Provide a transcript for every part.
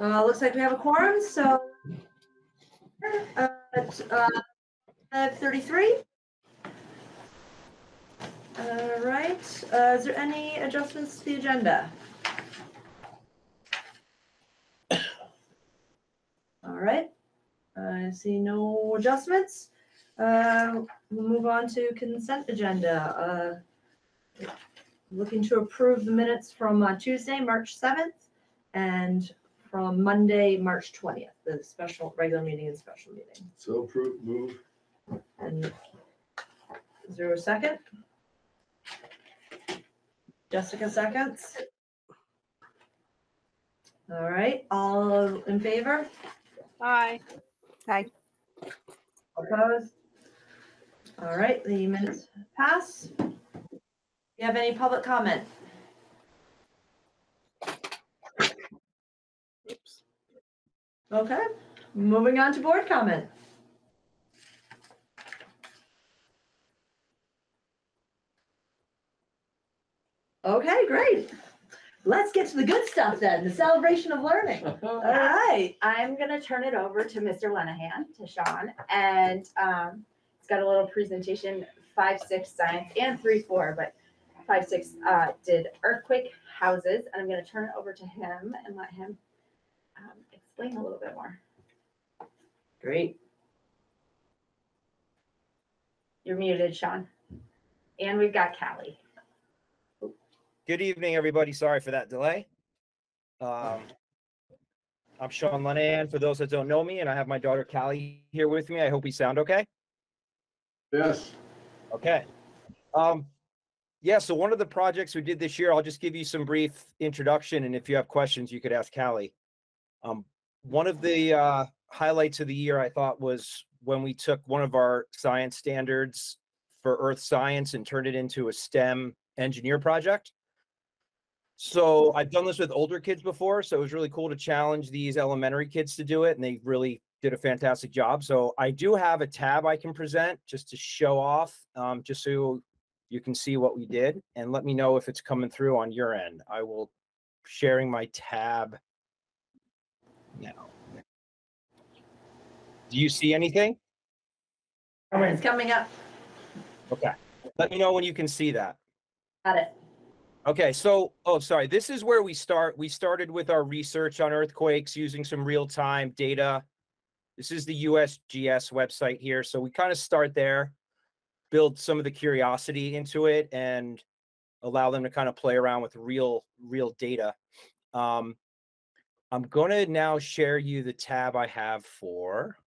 Uh, looks like we have a quorum, so. uh, At, uh, five thirty-three. All right, uh, is there any adjustments to the agenda? All right, I see no adjustments. Uh, we'll move on to consent agenda. Uh, looking to approve the minutes from uh, Tuesday, March seventh, and from Monday, March twentieth, the special, regular meeting and special meeting. So approve, move. And is there a second? Jessica seconds. All right, all in favor? Aye. Opposed? All right, the minutes pass. You have any public comment? Okay, moving on to board comment. Okay, great. Let's get to the good stuff then, the celebration of learning. All right. I'm gonna turn it over to Mr. Lenahan, to Sean, and um, it's got a little presentation, five, six science, and three, four, but five, six uh, did earthquake houses, and I'm gonna turn it over to him and let him um, explain a little bit more. Great. You're muted, Sean. And we've got Callie. Good evening, everybody. Sorry for that delay. Um, I'm Sean Lenahan, for those that don't know me, and I have my daughter Callie here with me. I hope we sound okay. Yes, Okay. Um, yeah, so one of the projects we did this year, I'll just give you some brief introduction, and if you have questions, you could ask Callie. Um, one of the uh, highlights of the year I thought was when we took one of our science standards for earth science and turned it into a STEM engineer project. So I've done this with older kids before, so it was really cool to challenge these elementary kids to do it, and they really did a fantastic job. So I do have a tab I can present just to show off, um, just so you can see what we did, and let me know if it's coming through on your end. I will sharing my tab now. Do you see anything? It's coming up. Okay. Let me know when you can see that. Got it. Okay, so, oh, sorry, this is where we start. We started with our research on earthquakes using some real-time data. This is the USGS website here. So we kind of start there, build some of the curiosity into it and allow them to kind of play around with real, real data. Um, I'm gonna now share you the tab I have for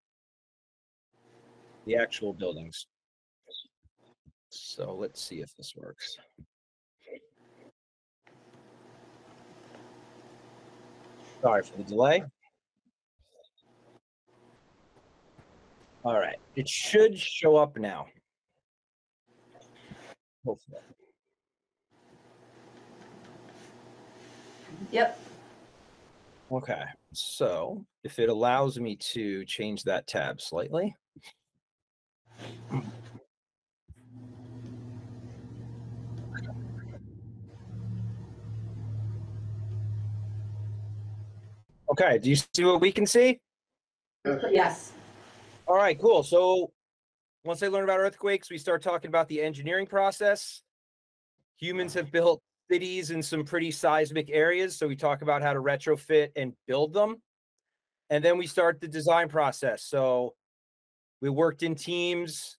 the actual buildings. So let's see if this works. Sorry for the delay. All right, it should show up now. Hopefully. Yep. Okay, so if it allows me to change that tab slightly. Okay, do you see what we can see? Yes. All right, cool. So once I learn about earthquakes, we start talking about the engineering process. Humans have built cities in some pretty seismic areas. So we talk about how to retrofit and build them. And then we start the design process. So we worked in teams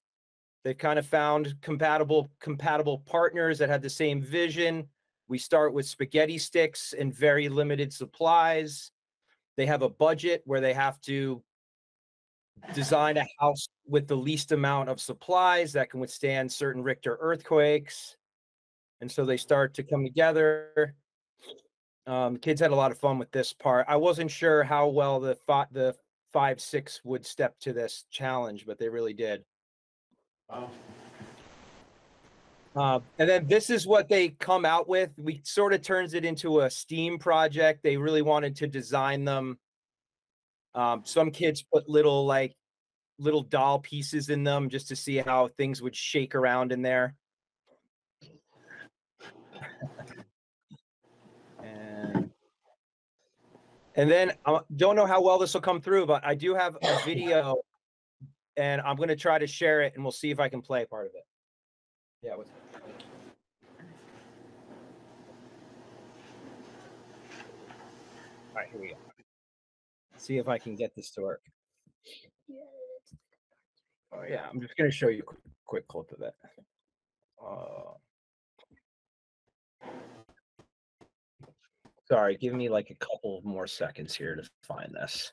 that kind of found compatible compatible partners that had the same vision. We start with spaghetti sticks and very limited supplies. They have a budget where they have to design a house with the least amount of supplies that can withstand certain Richter earthquakes. And so they start to come together. Um, kids had a lot of fun with this part. I wasn't sure how well the fi- the five six would step to this challenge, but they really did. wow. Uh, and then this is what they come out with. We sort of turns it into a STEAM project. They really wanted to design them. Um, some kids put little like little doll pieces in them just to see how things would shake around in there. And And then I don't know how well this will come through, but I do have a video and I'm going to try to share it and we'll see if I can play part of it. Yeah. what's- All right, here we go. See if I can get this to work. Oh yeah, I'm just going to show you a quick, quick clip of it. Uh, sorry, give me like a couple more seconds here to find this.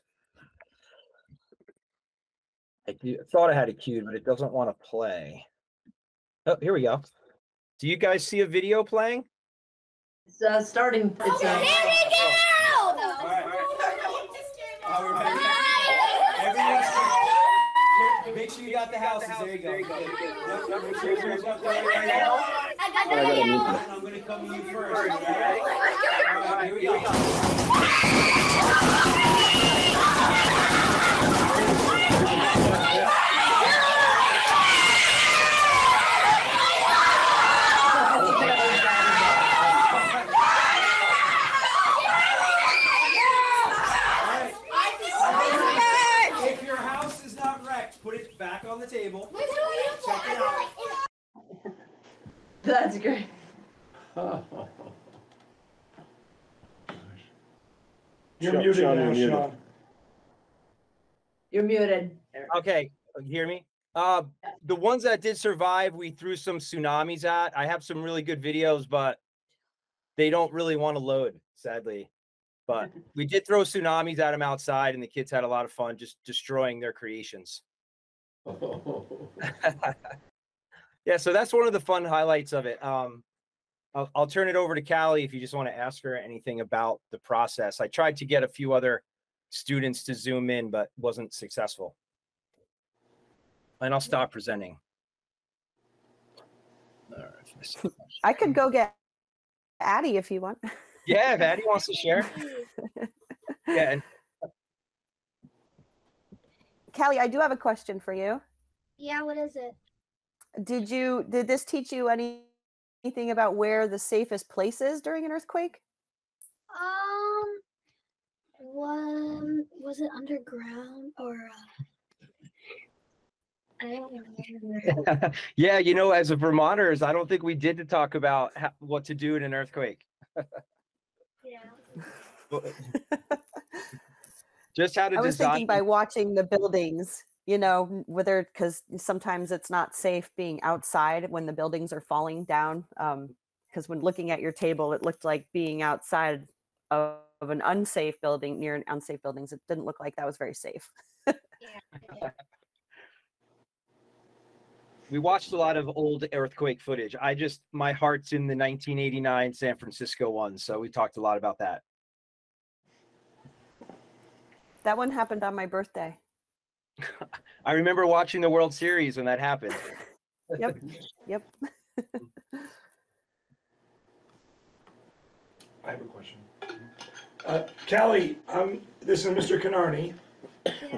I thought I had it queued, but it doesn't want to play. Oh, here we go. Do you guys see a video playing? It's uh, starting. It's uh, Make sure you got the houses. There you go. I gotta mute this. I'm gonna come to you first. All right, here we go. If your house is not wrecked, put it back on the table. Check it out. That's great. You're Sean- muted Sean, now, you're muted. Sean. You're muted. Okay, you hear me? Uh, the ones that did survive, we threw some tsunamis at. I have some really good videos, but they don't really want to load, sadly. But we did throw tsunamis at them outside, and the kids had a lot of fun just destroying their creations. yeah, so that's one of the fun highlights of it. Um, I'll, I'll turn it over to Callie if you just want to ask her anything about the process. I tried to get a few other students to zoom in, but wasn't successful. And I'll stop presenting. All right, I could go get Addie if you want. Yeah, if Addie wants to share. Yeah, and Callie, I do have a question for you. Yeah, what is it? Did you did this teach you any anything about where the safest place is during an earthquake? Um, one was it underground or? Uh, I don't remember. yeah, you know, as a Vermonters, I don't think we did to talk about ha- what to do in an earthquake. yeah. Just how to I was design. thinking by watching the buildings, you know, whether because sometimes it's not safe being outside when the buildings are falling down. Um, because when looking at your table, it looked like being outside of, of an unsafe building near an unsafe buildings. It didn't look like that was very safe. we watched a lot of old earthquake footage. I just my heart's in the 1989 San Francisco one, so we talked a lot about that. That one happened on my birthday. I remember watching the World Series when that happened. Yep. Yep. I have a question. Uh, Kelly, um, this is Mr. Canarney.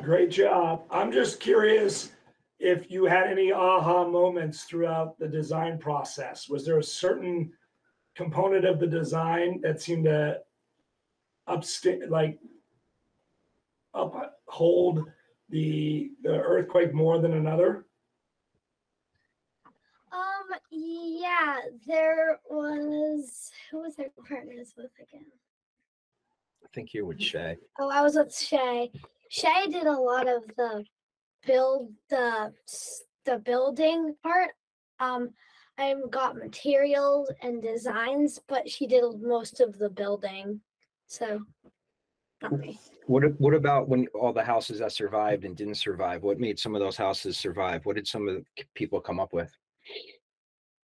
Great job. I'm just curious if you had any aha moments throughout the design process. Was there a certain component of the design that seemed to upsta like uphold the the earthquake more than another? Um, yeah, there was who was their partners with again? I think you're with Shay. Oh, I was with Shay. Shay did a lot of the build the the building part. Um, I got materials and designs, but she did most of the building. So, What what about when all the houses that survived and didn't survive? What made some of those houses survive? What did some of the people come up with?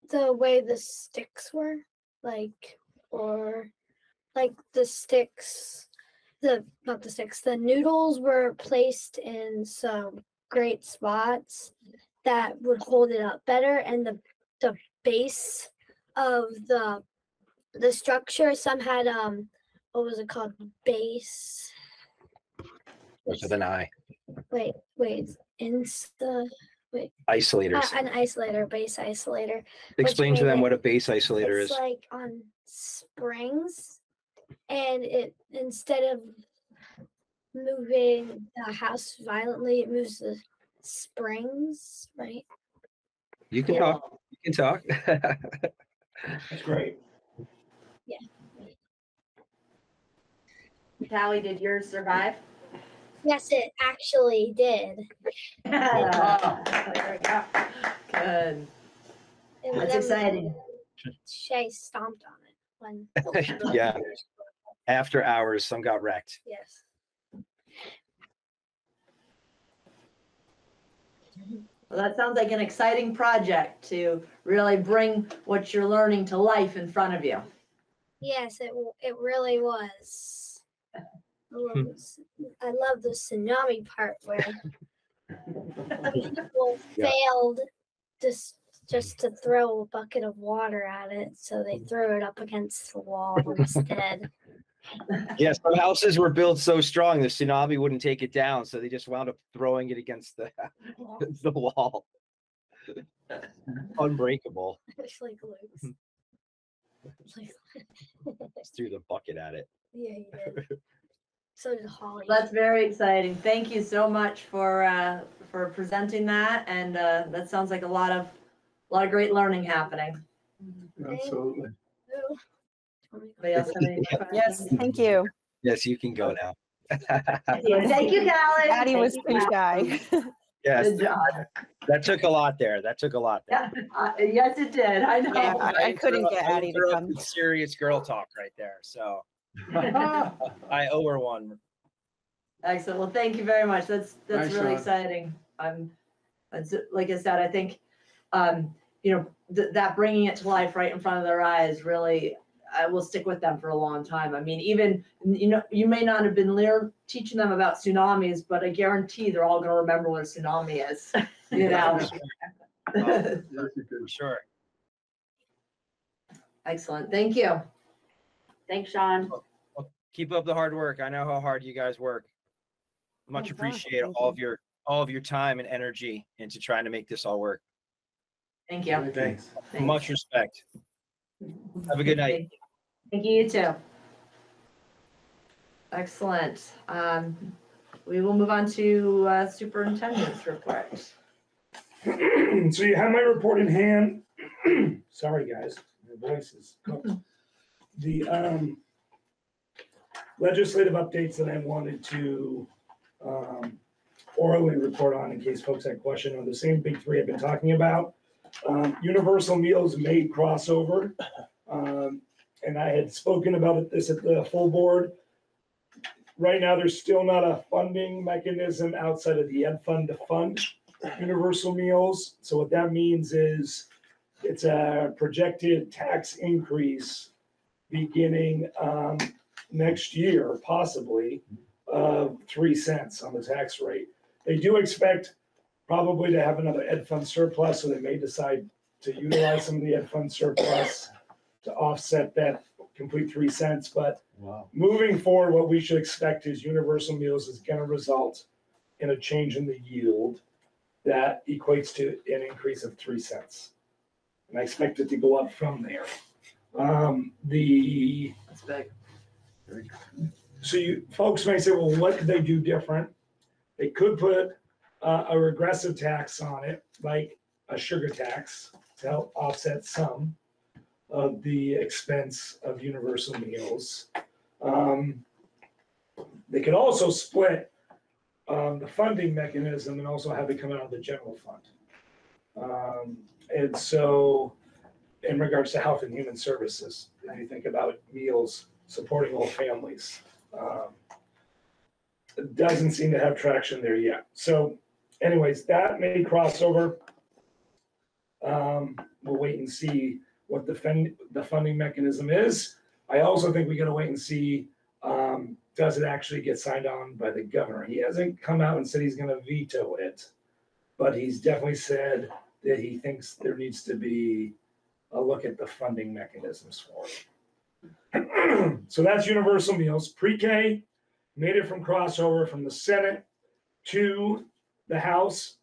The way the sticks were, like, or like the sticks, the not the sticks, the noodles were placed in some great spots that would hold it up better, and the the base of the the structure some had um what was it called base With an eye, wait wait insta isolators. uh, an isolator base isolator Explain to them it- what a base isolator it's is. like on springs and it instead of moving the house violently. It moves the springs, right? You can Yeah. talk. You can talk. That's great. Callie, did yours survive? Yes, it actually did. There we go. Good. And That's exciting. Shay stomped on it when. Yeah. After hours, some got wrecked. Yes. Well, that sounds like an exciting project to really bring what you're learning to life in front of you. Yes, it it really was. I love, hmm. this- I love the tsunami part where people Yeah. failed just just to throw a bucket of water at it, so they threw it up against the wall instead. Yeah, some houses were built so strong the tsunami wouldn't take it down, so they just wound up throwing it against the the wall. Unbreakable. It's like Luke's. Hmm. It's like, Just threw the bucket at it. yeah, you did. So did Holly. That's very exciting. Thank you so much for, uh, for presenting that. And, uh, that sounds like a lot of, a lot of great learning happening. Absolutely. Ooh. Anybody else have any Yeah. Yes, questions? thank you. Yes, you can go now. Thank you, Callie. Addie Thank was you, too shy. Yes, Good job. that took a lot there. That took a lot there. Yeah, uh, yes, it did. I Yeah, know. I- I couldn't threw get up- Addie to come. Serious girl talk right there. So I owe her one. Excellent. Well, thank you very much. That's, that's Thanks, really Sean. exciting. I'm, that's, like I said, I think, um, you know, th- that bringing it to life right in front of their eyes really, I will stick with them for a long time. I mean, even, you know, you may not have been lear teaching them about tsunamis, but I guarantee they're all gonna remember what a tsunami is, you know? That's a For sure. Excellent. Thank you. Thanks, Sean. Keep up the hard work. I know how hard you guys work. Much Oh, appreciate thank all you. of your all of your time and energy into trying to make this all work. Thank you. Thanks. Thanks. Much respect. Have a good night. Thank you, you too. Excellent. Um, we will move on to uh, superintendent's report. So you have my report in hand. Sorry, guys, my voice is cooked. The um, legislative updates that I wanted to um, orally report on in case folks had question are the same big three I've been talking about. Um, Universal meals made crossover. Um, And I had spoken about it, this at the full board. Right now, there's still not a funding mechanism outside of the Ed Fund to fund universal meals. So what that means is it's a projected tax increase beginning um, next year, possibly, of three cents on the tax rate. They do expect probably to have another ed fund surplus, so they may decide to utilize some of the ed fund surplus to offset that complete three cents, but Wow. moving forward, what we should expect is universal meals is gonna result in a change in the yield that equates to an increase of three cents. And I expect it to go up from there. Um, the, That's big. So you, folks may say, well, what could they do different? They could put uh, a regressive tax on it, like a sugar tax to help offset some of the expense of universal meals. Um, They could also split um, the funding mechanism and also have it come out of the general fund. Um, And so in regards to health and human services, when you think about meals supporting all families, um, it doesn't seem to have traction there yet. So anyways, that may cross over. Um, We'll wait and see what the fund, the funding mechanism is. I also think we gotta wait and see, um, does it actually get signed on by the governor? He hasn't come out and said he's gonna veto it. But he's definitely said that he thinks there needs to be a look at the funding mechanisms for it. So that's universal meals. Pre-K made it from crossover from the Senate to the House.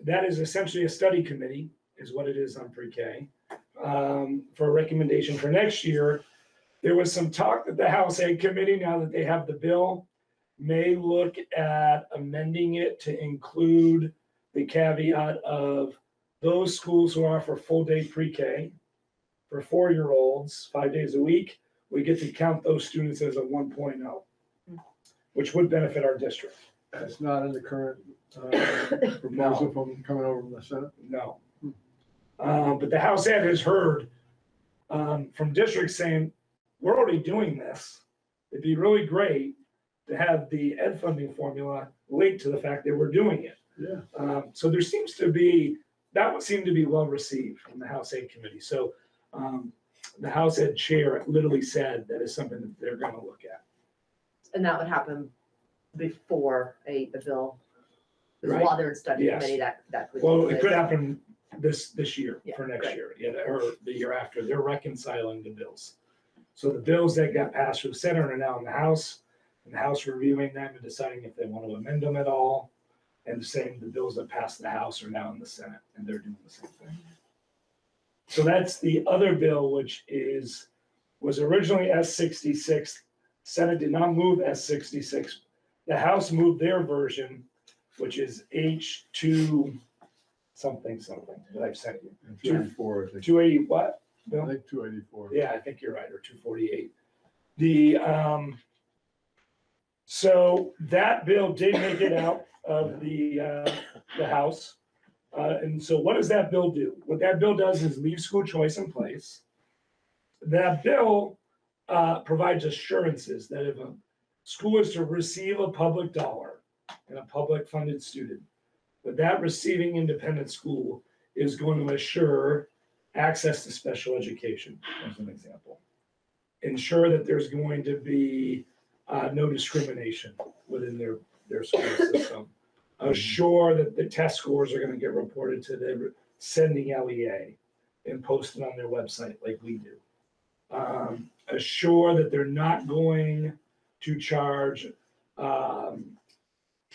That is essentially a study committee, is what it is on pre-K. Um, for a recommendation for next year, there was some talk that the House Ed Committee, now that they have the bill, may look at amending it to include the caveat of those schools who offer full-day pre-K for four-year-olds, five days a week, we get to count those students as a 1.0, which would benefit our district. That's not in the current, uh, proposal from, coming over from the Senate. No. Uh, but the House Ed has heard, um, from districts saying, we're already doing this. It'd be really great to have the ed funding formula linked to the fact that we're doing it. Yeah. Um, so there seems to be, that would seem to be well received from the House Ed Committee. So, um, the House Ed Chair literally said that is something that they're gonna look at. And that would happen before a, a bill. There's a Right. law there in study Yes. committee that, that. could Well, it could happen this, this year, Yeah, for next great. year, yeah, or the year after. They're reconciling the bills. So the bills that got passed through the Senate are now in the House, and the House reviewing them and deciding if they want to amend them at all. And the same, the bills that passed the House are now in the Senate, and they're doing the same thing. So that's the other bill, which is, was originally S sixty-six. Senate did not move S sixty-six. The House moved their version, which is H two something, something that I've sent you. Two I think. Two eighty what? I Bill? think two eighty-four. Yeah, I think you're right, or two forty-eight. The, um, so that bill did make it out of the, uh, the House. Uh, and so what does that bill do? What that bill does is leave school choice in place. That bill, uh, provides assurances that if a school is to receive a public dollar and a public funded student, that that receiving independent school is going to assure access to special education, as an example. Ensure that there's going to be uh, no discrimination within their, their school system. Assure that the test scores are gonna get reported to the sending LEA and posted on their website like we do. Um, Assure that they're not going to charge um,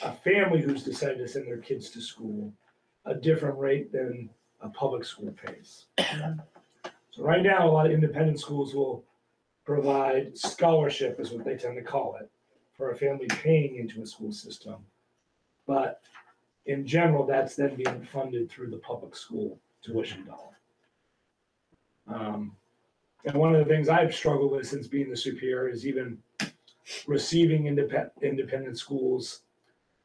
a family who's decided to send their kids to school a different rate than a public school pays. So right now, a lot of independent schools will provide scholarship, is what they tend to call it, for a family paying into a school system. But in general, that's then being funded through the public school tuition dollar. Um, And one of the things I've struggled with since being the superior is even receiving independent, independent schools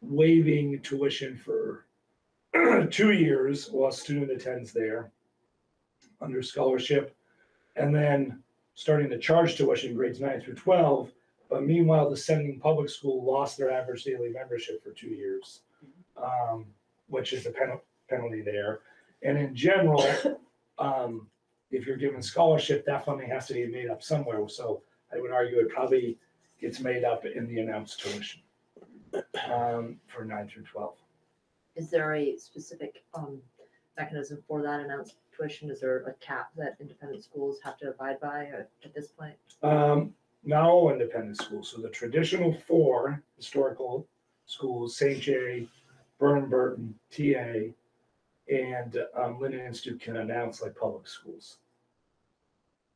waiving tuition for two years while a student attends there under scholarship, and then starting to charge tuition grades nine through twelve. But meanwhile, the sending public school lost their average daily membership for two years, um, which is a penalty penalty there. And in general, um, if you're given scholarship, that funding has to be made up somewhere. So I would argue it probably gets made up in the announced tuition um, for nine through twelve. Is there a specific, um, mechanism for that announced tuition? Is there a cap that independent schools have to abide by at, at this point? Um, not all independent schools, so the traditional four historical schools, St. J, Burn Burton, TA, and um, Lyndon Institute can announce like public schools.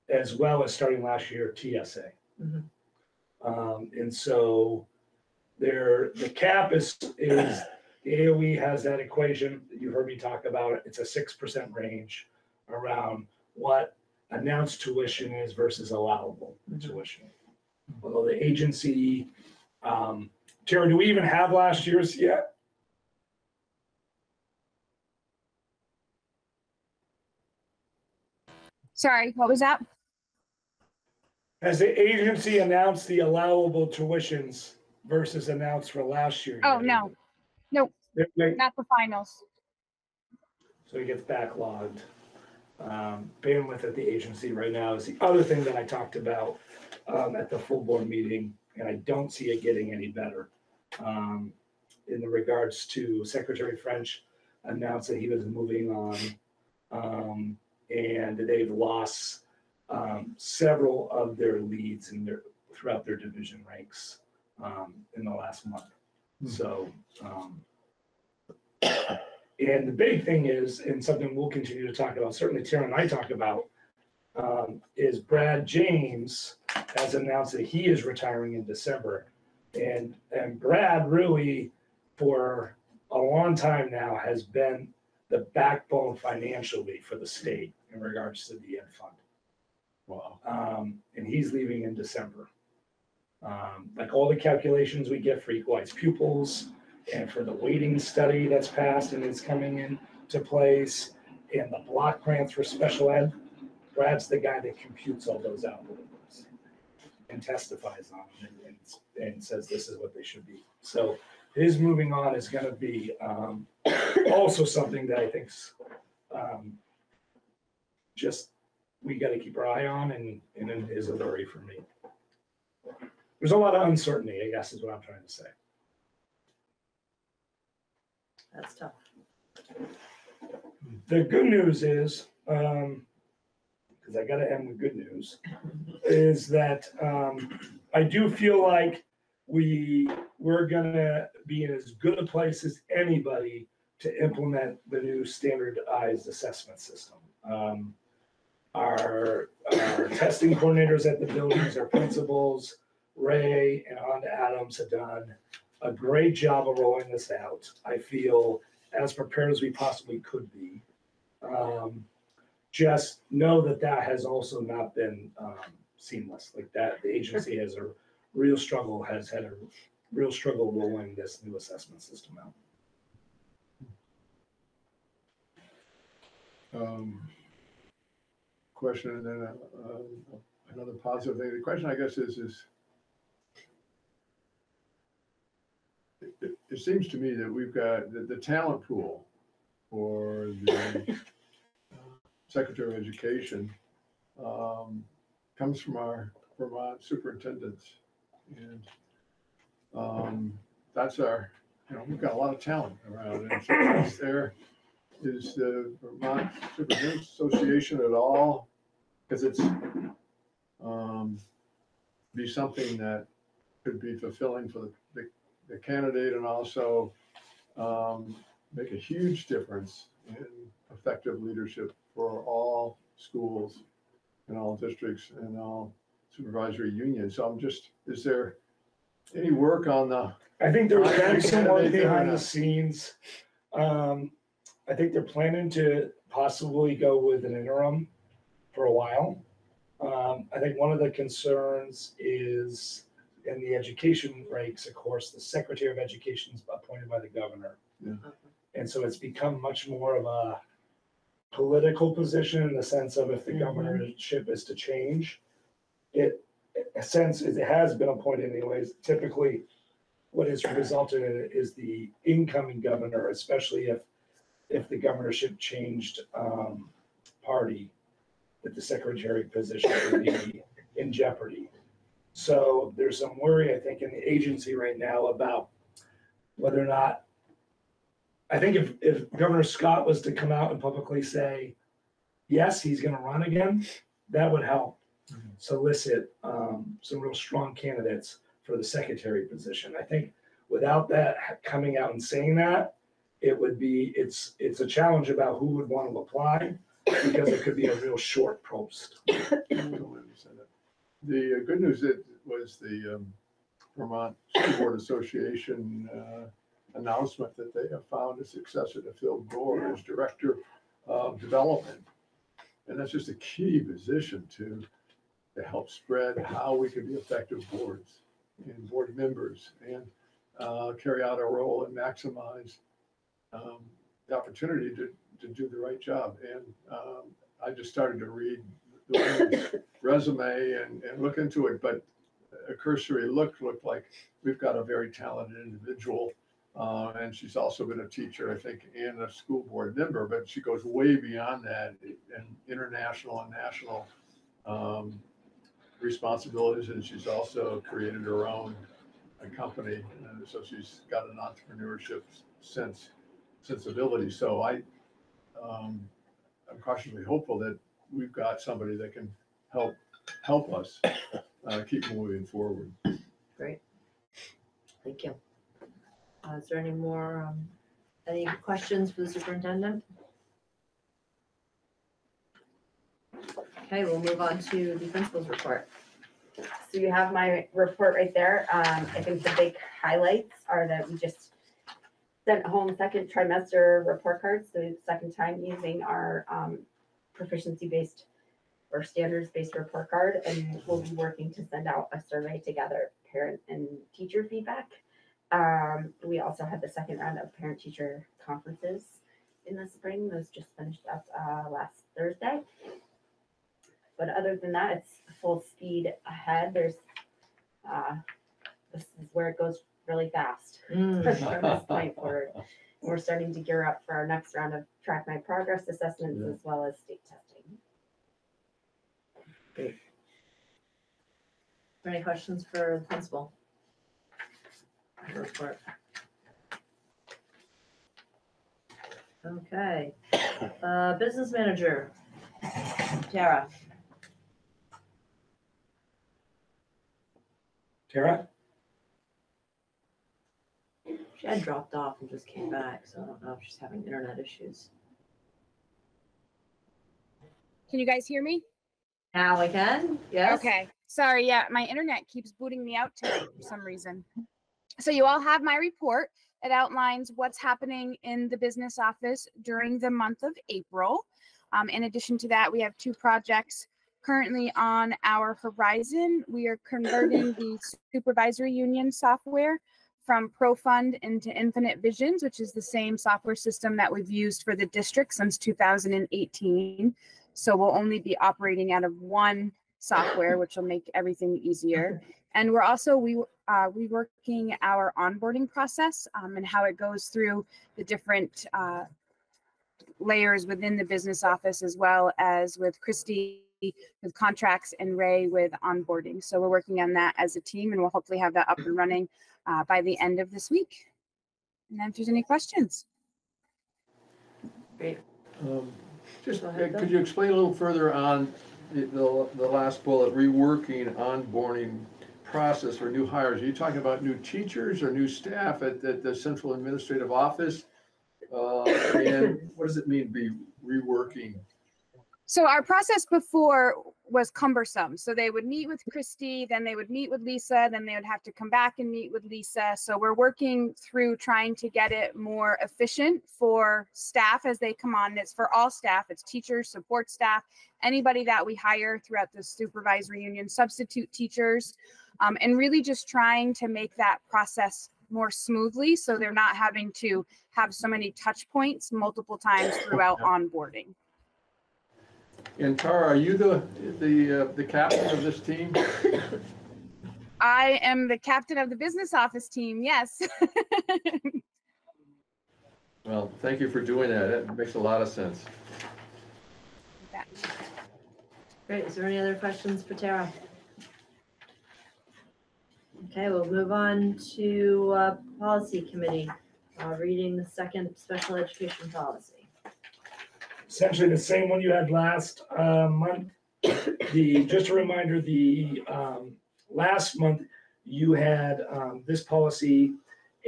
As well as starting last year, TSA. Mhm. Um, and so there, the cap is, is, the AOE has that equation, that you heard me talk about it, it's a six percent range around what announced tuition is versus allowable tuition. Although the agency, um, Tara, do we even have last year's yet? Sorry, what was that? Has the agency announced the allowable tuitions versus announced for last year? Oh, yet? no. Nope. They- they- Not the finals. So it gets backlogged. Um, bandwidth at the agency right now is the other thing that I talked about, um, at the full board meeting, and I don't see it getting any better. Um, in the regards to Secretary French announced that he was moving on. Um, and they've lost, um, several of their leads in their, throughout their division ranks, um, in the last month. Hmm. So, um, and the big thing is, and something we'll continue to talk about, certainly Tara and I talk about, um, is Brad James has announced that he is retiring in December. And, and Brad really, for a long time now, has been the backbone financially for the state in regards to the ed fund. Wow. Um, and he's leaving in December. Um, like all the calculations we get for equalized pupils and for the weighting study that's passed and is coming into place and the block grants for special ed, Brad's the guy that computes all those algorithms and testifies on them and, and, and says this is what they should be. So his moving on is gonna be, um, also something that I think's, um, just, we gotta keep our eye on and, and it is a worry for me. There's a lot of uncertainty, I guess, is what I'm trying to say. That's tough. The good news is, um, because I gotta end with good news, is that, um, I do feel like we, we're gonna be in as good a place as anybody to implement the new standardized assessment system. Um, our, our testing coordinators at the buildings, our principals, Ray and on to Adams have done a great job of rolling this out. I feel as prepared as we possibly could be. Um, just know that that has also not been, um, seamless, like that, the agency has a real struggle, has had a real struggle rolling this new assessment system out. Um, Question and then uh, another positive thing. The question, I guess, is, is it- it, it seems to me that we've got the, the talent pool for the Secretary of Education um, comes from our Vermont superintendents. And um, that's our, you know, we've got a lot of talent around and so there, is the Vermont Superintendent's Association at all? Because it's um, be something that could be fulfilling for the, the, candidate and also um, make a huge difference in effective leadership for all schools and all districts and all supervisory unions. So I'm just, is there any work on the, I think there's think some work behind the scenes. Um, I think they're planning to possibly go with an interim for a while. Um, I think one of the concerns is in the education ranks, of course, the Secretary of Education is appointed by the governor. Yeah. And so it's become much more of a political position in the sense of if the Mhm. governorship is to change, it, a sense, it has been appointed anyways, typically what has resulted in it is the incoming governor, especially if, if the governorship changed, um, party, that the secretary position would be in jeopardy. So there's some worry, I think, in the agency right now about whether or not, I think if, if Governor Scott was to come out and publicly say, yes, he's gonna run again, that would help solicit, um, some real strong candidates for the secretary position. I think without that coming out and saying that, it would be, it's, it's a challenge about who would want to apply because it could be a real short post. I don't understand it. The uh, good news is, was the um, Vermont School Board Association uh, announcement that they have found a successor to Phil Gore as Director of Development. And that's just a key position to, to help spread how we can be effective boards and board members and uh, carry out our role and maximize um, the opportunity to, to do the right job. And um, I just started to read resume and, and look into it, but a cursory look looked like we've got a very talented individual. Uh, and she's also been a teacher, I think, and a school board member, but she goes way beyond that in international and national um, responsibilities. And she's also created her own uh, company. And so she's got an entrepreneurship sense, sensibility. So I, um, I'm cautiously hopeful that we've got somebody that can help, help us uh, keep moving forward. Great. Thank you. Uh, is there any more, um, any questions for the superintendent? Okay, we'll move on to the principal's report. so you have my report right there. Um, I think the big highlights are that we just sent home second trimester report cards, the second time using our, um, proficiency-based or standards-based report card, and we'll be working to send out a survey to gather parent and teacher feedback. Um, we also had the second round of parent-teacher conferences in the spring. Those just finished up, uh, last Thursday. But other than that, it's full speed ahead. There's, uh, this is where it goes really fast. Mm, From this point forward, we're starting to gear up for our next round of track my progress assessments Yeah. as well as state testing. Great. Any questions for the principal? Report. Okay, uh, business manager. Tara, Tara? She had dropped off and just came back, so I don't know if she's having internet issues. Can you guys hear me? Now we can, yes? Okay. Sorry. Yeah, my internet keeps booting me out tonight for some reason. So you all have my report. It outlines what's happening in the business office during the month of April. Um, in addition to that, we have two projects currently on our horizon. We are converting the supervisory union software from ProFund into Infinite Visions, which is the same software system that we've used for the district since 2018. So we'll only be operating out of one software, which will make everything easier. And we're also we uh, reworking our onboarding process um, and how it goes through the different uh, layers within the business office, as well as with Christy with contracts and Ray with onboarding. So we're working on that as a team, and we'll hopefully have that up and running uh, by the end of this week. And then if there's any questions. Great, Um, Just, uh, ahead, could you explain a little further on the, the, the last bullet, reworking onboarding process for new hires? Are you talking about new teachers or new staff at, at the central administrative office? Uh, and what does it mean, to be reworking? So our process before was cumbersome. So they would meet with Christy, then they would meet with Lisa, then they would have to come back and meet with Lisa. So we're working through trying to get it more efficient for staff as they come on. It's for all staff, it's teachers, support staff, anybody that we hire throughout the supervisory union, substitute teachers, um, and really just trying to make that process more smoothly so they're not having to have so many touch points multiple times throughout onboarding. And Tara, are you the, the, uh, the captain of this team? I am the captain of the business office team. Yes. Well, thank you for doing that. It makes a lot of sense. great. Is there any other questions for Tara? Okay, we'll move on to, uh, policy committee, uh, reading the second special education policy. Essentially the same one you had last uh, month. The, just a reminder, the um, last month, you had um, this policy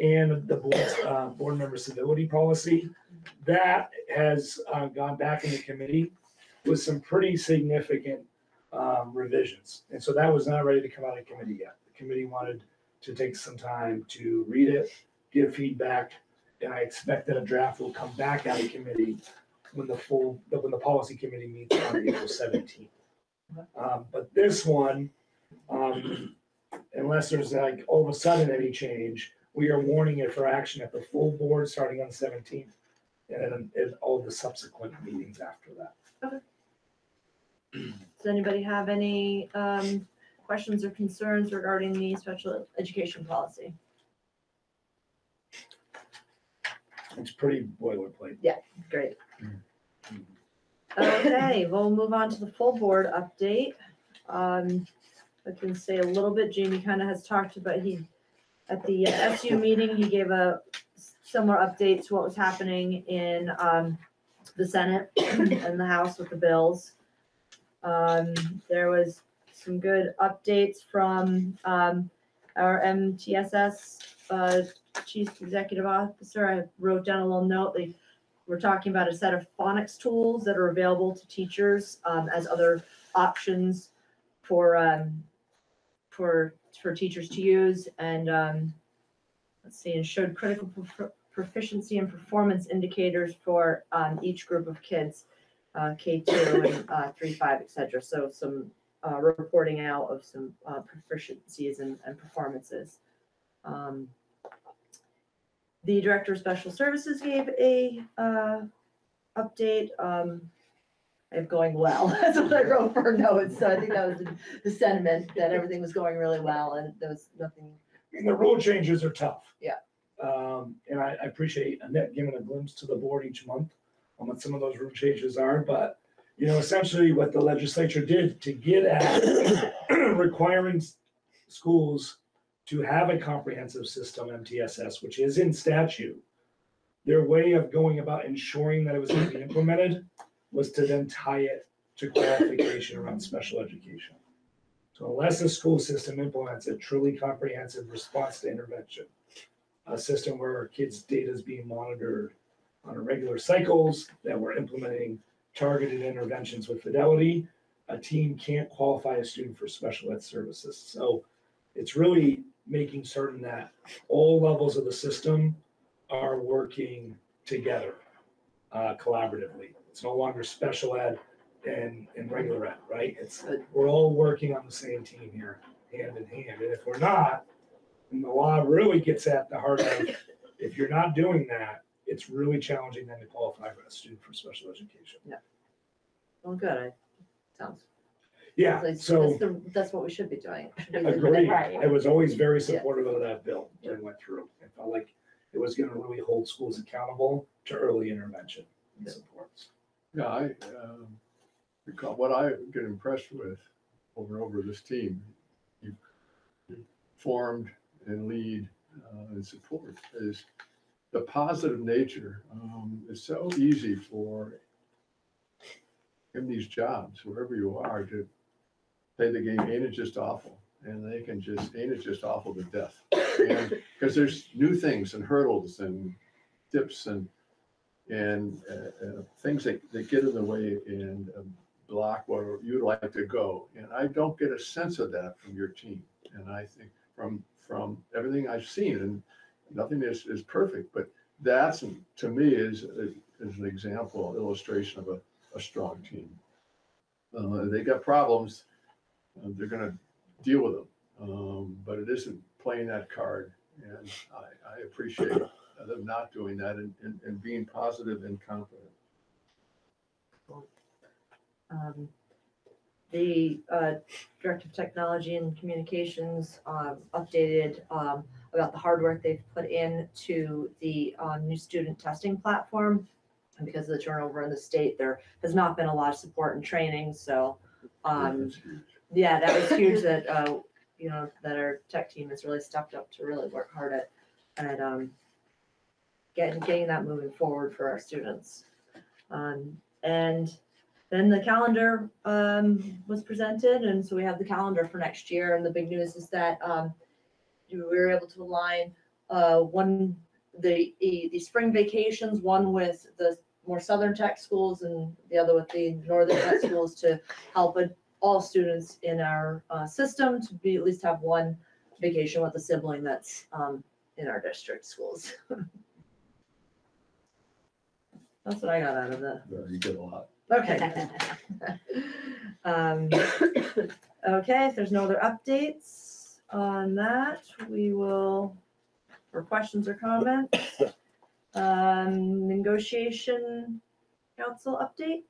and the board's uh, board member civility policy. That has uh, gone back in the committee with some pretty significant um, revisions. And so that was not ready to come out of committee yet. The committee wanted to take some time to read it, give feedback, and I expect that a draft will come back out of committee when the full, when the policy committee meets on April seventeenth. Um, but this one, um, unless there's like all of a sudden any change, we are warning it for action at the full board starting on the seventeenth. And then in all the subsequent meetings after that. Does anybody have any, um, questions or concerns regarding the special education policy? It's pretty boilerplate. Yeah, great. Okay, we'll move on to the full board update. Um, I can say a little bit, Jamie kind of has talked about, he, at the SU meeting, he gave a similar update to what was happening in, um, the Senate and the House with the bills. Um, there was some good updates from, our MTSS, uh, Chief Executive Officer. I wrote down a little note, they we're talking about a set of phonics tools that are available to teachers um, as other options for um, for, for teachers to use and, um, let's see, and showed critical prof- proficiency and performance indicators for, um, each group of kids, uh, K two and, uh, three, five, et cetera. So some, uh, reporting out of some, uh, proficiencies and, and performances. Um, The Director of Special Services gave a, uh, update, um, of going well. That's what I wrote for notes. So I think that was the- the sentiment, that everything was going really well and there was nothing. And the rule changes are tough. Yeah. Um, and I, I appreciate Annette giving a glimpse to the board each month on what some of those rule changes are, but, you know, essentially what the legislature did to get at requiring s- schools to have a comprehensive system, MTSS, which is in statute. Their way of going about ensuring that it was gonna be implemented was to then tie it to qualification around special education. So unless the school system implements a truly comprehensive response to intervention, a system where kids' data is being monitored on a regular cycles, that we're implementing targeted interventions with fidelity, a team can't qualify a student for special ed services. So it's really making certain that all levels of the system are working together uh, collaboratively. It's no longer special ed and, and regular ed, right? It's, we're all working on the same team here, hand in hand. And if we're not, and the law really gets at the heart of, if you're not doing that, it's really challenging then to qualify for a student for special education. Yeah. Well, good, I, sounds. Yeah, That's, so that's the, that's what we should be doing. Should be looking at- agree. Right. I was always very supportive of that bill when it went through. I felt like it was gonna really hold schools accountable to early intervention and supports. Yeah, I, um, recall, what I get impressed with over and over this team, you, you formed and lead, uh, and support is the positive nature. Um, it's so easy for in these jobs, wherever you are, to play the game, ain't it just awful? And they can just, ain't it just awful to death? Because there's new things and hurdles and dips and and uh, uh, things that, that get in the way and um, block where you'd like to go. And I don't get a sense of that from your team. And I think from, from everything I've seen, and nothing is, is perfect, but that's, to me, is, is an example, illustration of a, a strong team. Uh, They got problems, uh, they're gonna deal with them, um, but it isn't playing that card. And I, I appreciate them not doing that and, and, and being positive and confident. Um, The uh, Director of Technology and Communications um, updated um, about the hard work they've put in to the um, new student testing platform. And because of the turnover in the state, there has not been a lot of support and training, so um. Yeah, that was huge that, uh, you know, that our tech team has really stepped up to really work hard at, at, um, getting, getting that moving forward for our students. Um, and then the calendar, um, was presented, and so we have the calendar for next year, and the big news is that, um, we were able to align, uh, one, the, the, spring vacations, one with the more southern tech schools and the other with the northern tech schools to help all students in our uh, system to be, at least have one vacation with a sibling that's um, in our district schools. That's what I got out of that. You get a lot. Okay. Um, Okay, if there's no other updates on that, we will, for questions or comments. Um, Negotiation council update?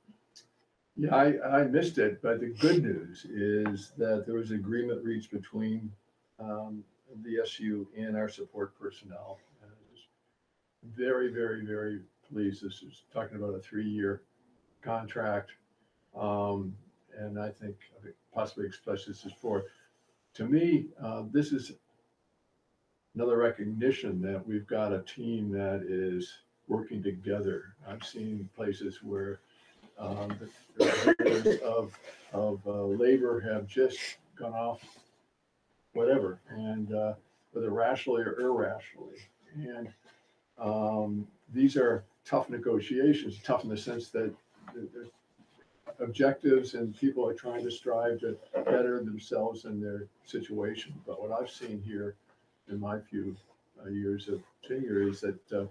Yeah, I, I missed it, but the good news is that there was agreement reached between um, the SU and our support personnel. And I was Very, very, very pleased. This is talking about a three-year contract. Um, And I think I possibly express this before. To me, uh, this is another recognition that we've got a team that is working together. I've seen places where um, the areas of, of uh, labor have just gone off, whatever, and uh, whether rationally or irrationally. And um, these are tough negotiations, tough in the sense that there- there's objectives and people are trying to strive to better themselves and their situation. But what I've seen here in my few uh, years of tenure is that uh,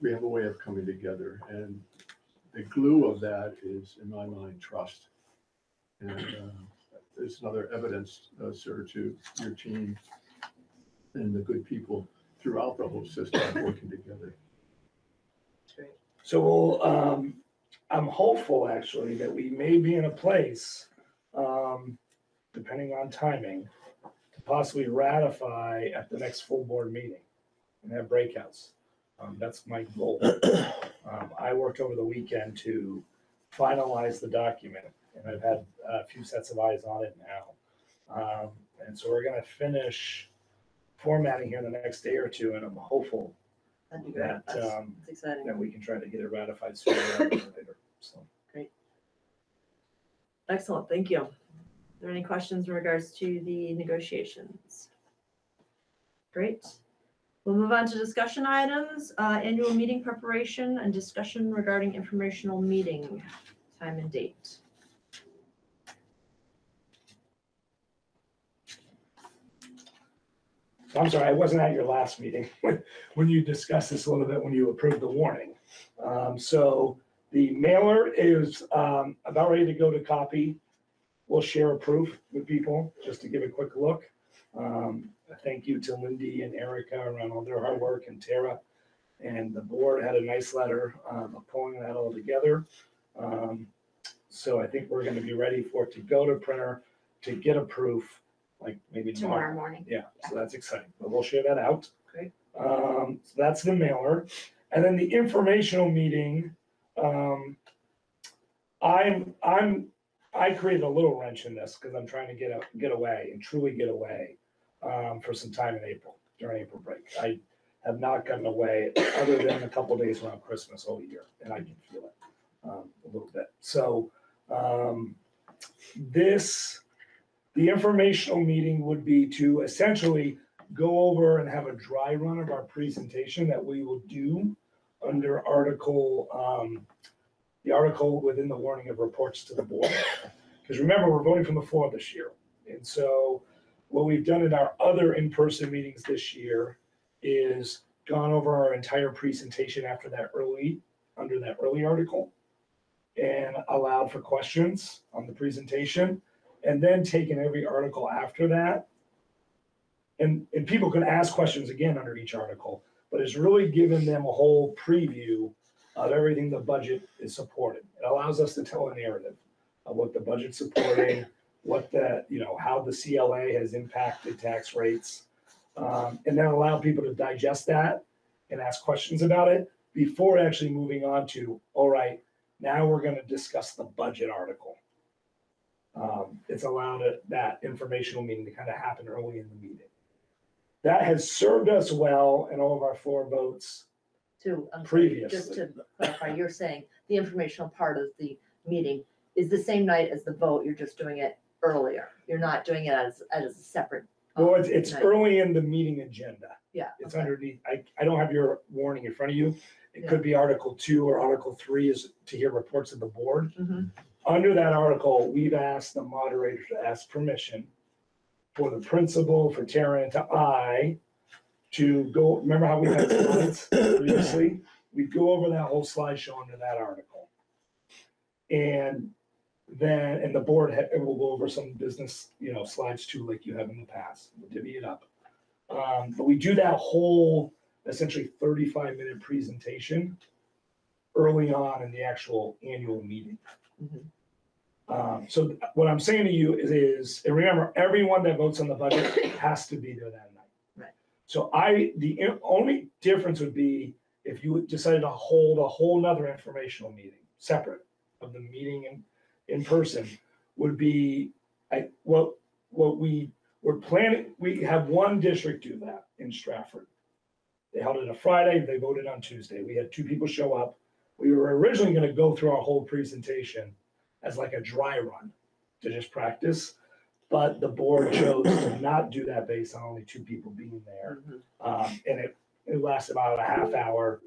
we have a way of coming together. And the glue of that is, in my mind, trust. And uh, there's another evidence, uh, sir, to your team and the good people throughout the whole system working together. So we'll, um, I'm hopeful actually that we may be in a place, um, depending on timing, to possibly ratify at the next full board meeting and have breakouts. Um, that's my goal. Um, I worked over the weekend to finalize the document and I've had a few sets of eyes on it now. Um, and so we're gonna finish formatting here in the next day or two and I'm hopeful That'd be great. that, That's, um, that's exciting. that we can try to get it ratified sooner rather than later, so. Excellent, thank you. Are there any questions in regards to the negotiations? Great. We'll move on to discussion items, uh, annual meeting preparation and discussion regarding informational meeting, time and date. I'm sorry, I wasn't at your last meeting when, you discussed this a little bit, when you approved the warning. Um, so the mailer is, um, about ready to go to copy. We'll share a proof with people, just to give a quick look. Um, a thank you to Lindy and Erica around all their hard work and Tara. And the board had a nice letter, um, of pulling that all together. Um, so I think we're gonna be ready for it to go to printer, to get a proof, like maybe Tomorrow morning. yeah, so that's exciting, but we'll share that out. Great. Um, so that's the mailer, and then the informational meeting, um, I'm, I'm, I created a little wrench in this, because I'm trying to get a, get away and truly get away, um, for some time in April, during April break. I have not gotten away, other than a couple days around Christmas all year, and I can feel it, um, a little bit, so, um, this, the informational meeting would be to essentially go over and have a dry run of our presentation that we will do under article, um, the article within the warning of reports to the board. Because remember, we're voting from the floor this year. And so what we've done in our other in-person meetings this year is gone over our entire presentation after that early, under that early article and allowed for questions on the presentation and then taken every article after that. And, and people can ask questions again under each article, but it's really given them a whole preview of everything the budget is supporting. It allows us to tell a narrative of what the budget's supporting, what the, you know, how the CLA has impacted tax rates. Um, and then allow people to digest that and ask questions about it before actually moving on to, all right, now we're gonna discuss the budget article um, it's allowed it, that informational meeting to kind of happen early in the meeting. That has served us well in all of our floor votes. To, I'm just to clarify, you're saying the informational part of the meeting is the same night as the vote, you're just doing it earlier. You're not doing it as, as a separate. um, Well, it's, it's night. early in the meeting agenda. Yeah. It's okay. underneath, I, I don't have your warning in front of you. It could be Article two or Article three is to hear reports of the board. Mhm. Under that article, we've asked the moderator to ask permission for the principal, for Tara and to I to go, remember how we had slides previously? We'd go over that whole slideshow under that article. And then, and the board ha- will go over some business, you know, slides too, like you have in the past, we'll divvy it up. Um, but we do that whole essentially thirty-five minute presentation early on in the actual annual meeting. Mhm. Um, so th- what I'm saying to you is, is, and remember, everyone that votes on the budget has to be there that night. Right. So I, the i- only difference would be if you decided to hold a whole nother informational meeting, separate of the meeting in, in person, would be, I, what, what we, we're planning, we have one district do that in Strafford. They held it a Friday, they voted on Tuesday. We had two people show up. We were originally gonna go through our whole presentation as like a dry run to just practice. But the board chose to not do that based on only two people being there. Mhm. Um, and it, it lasted about a half hour.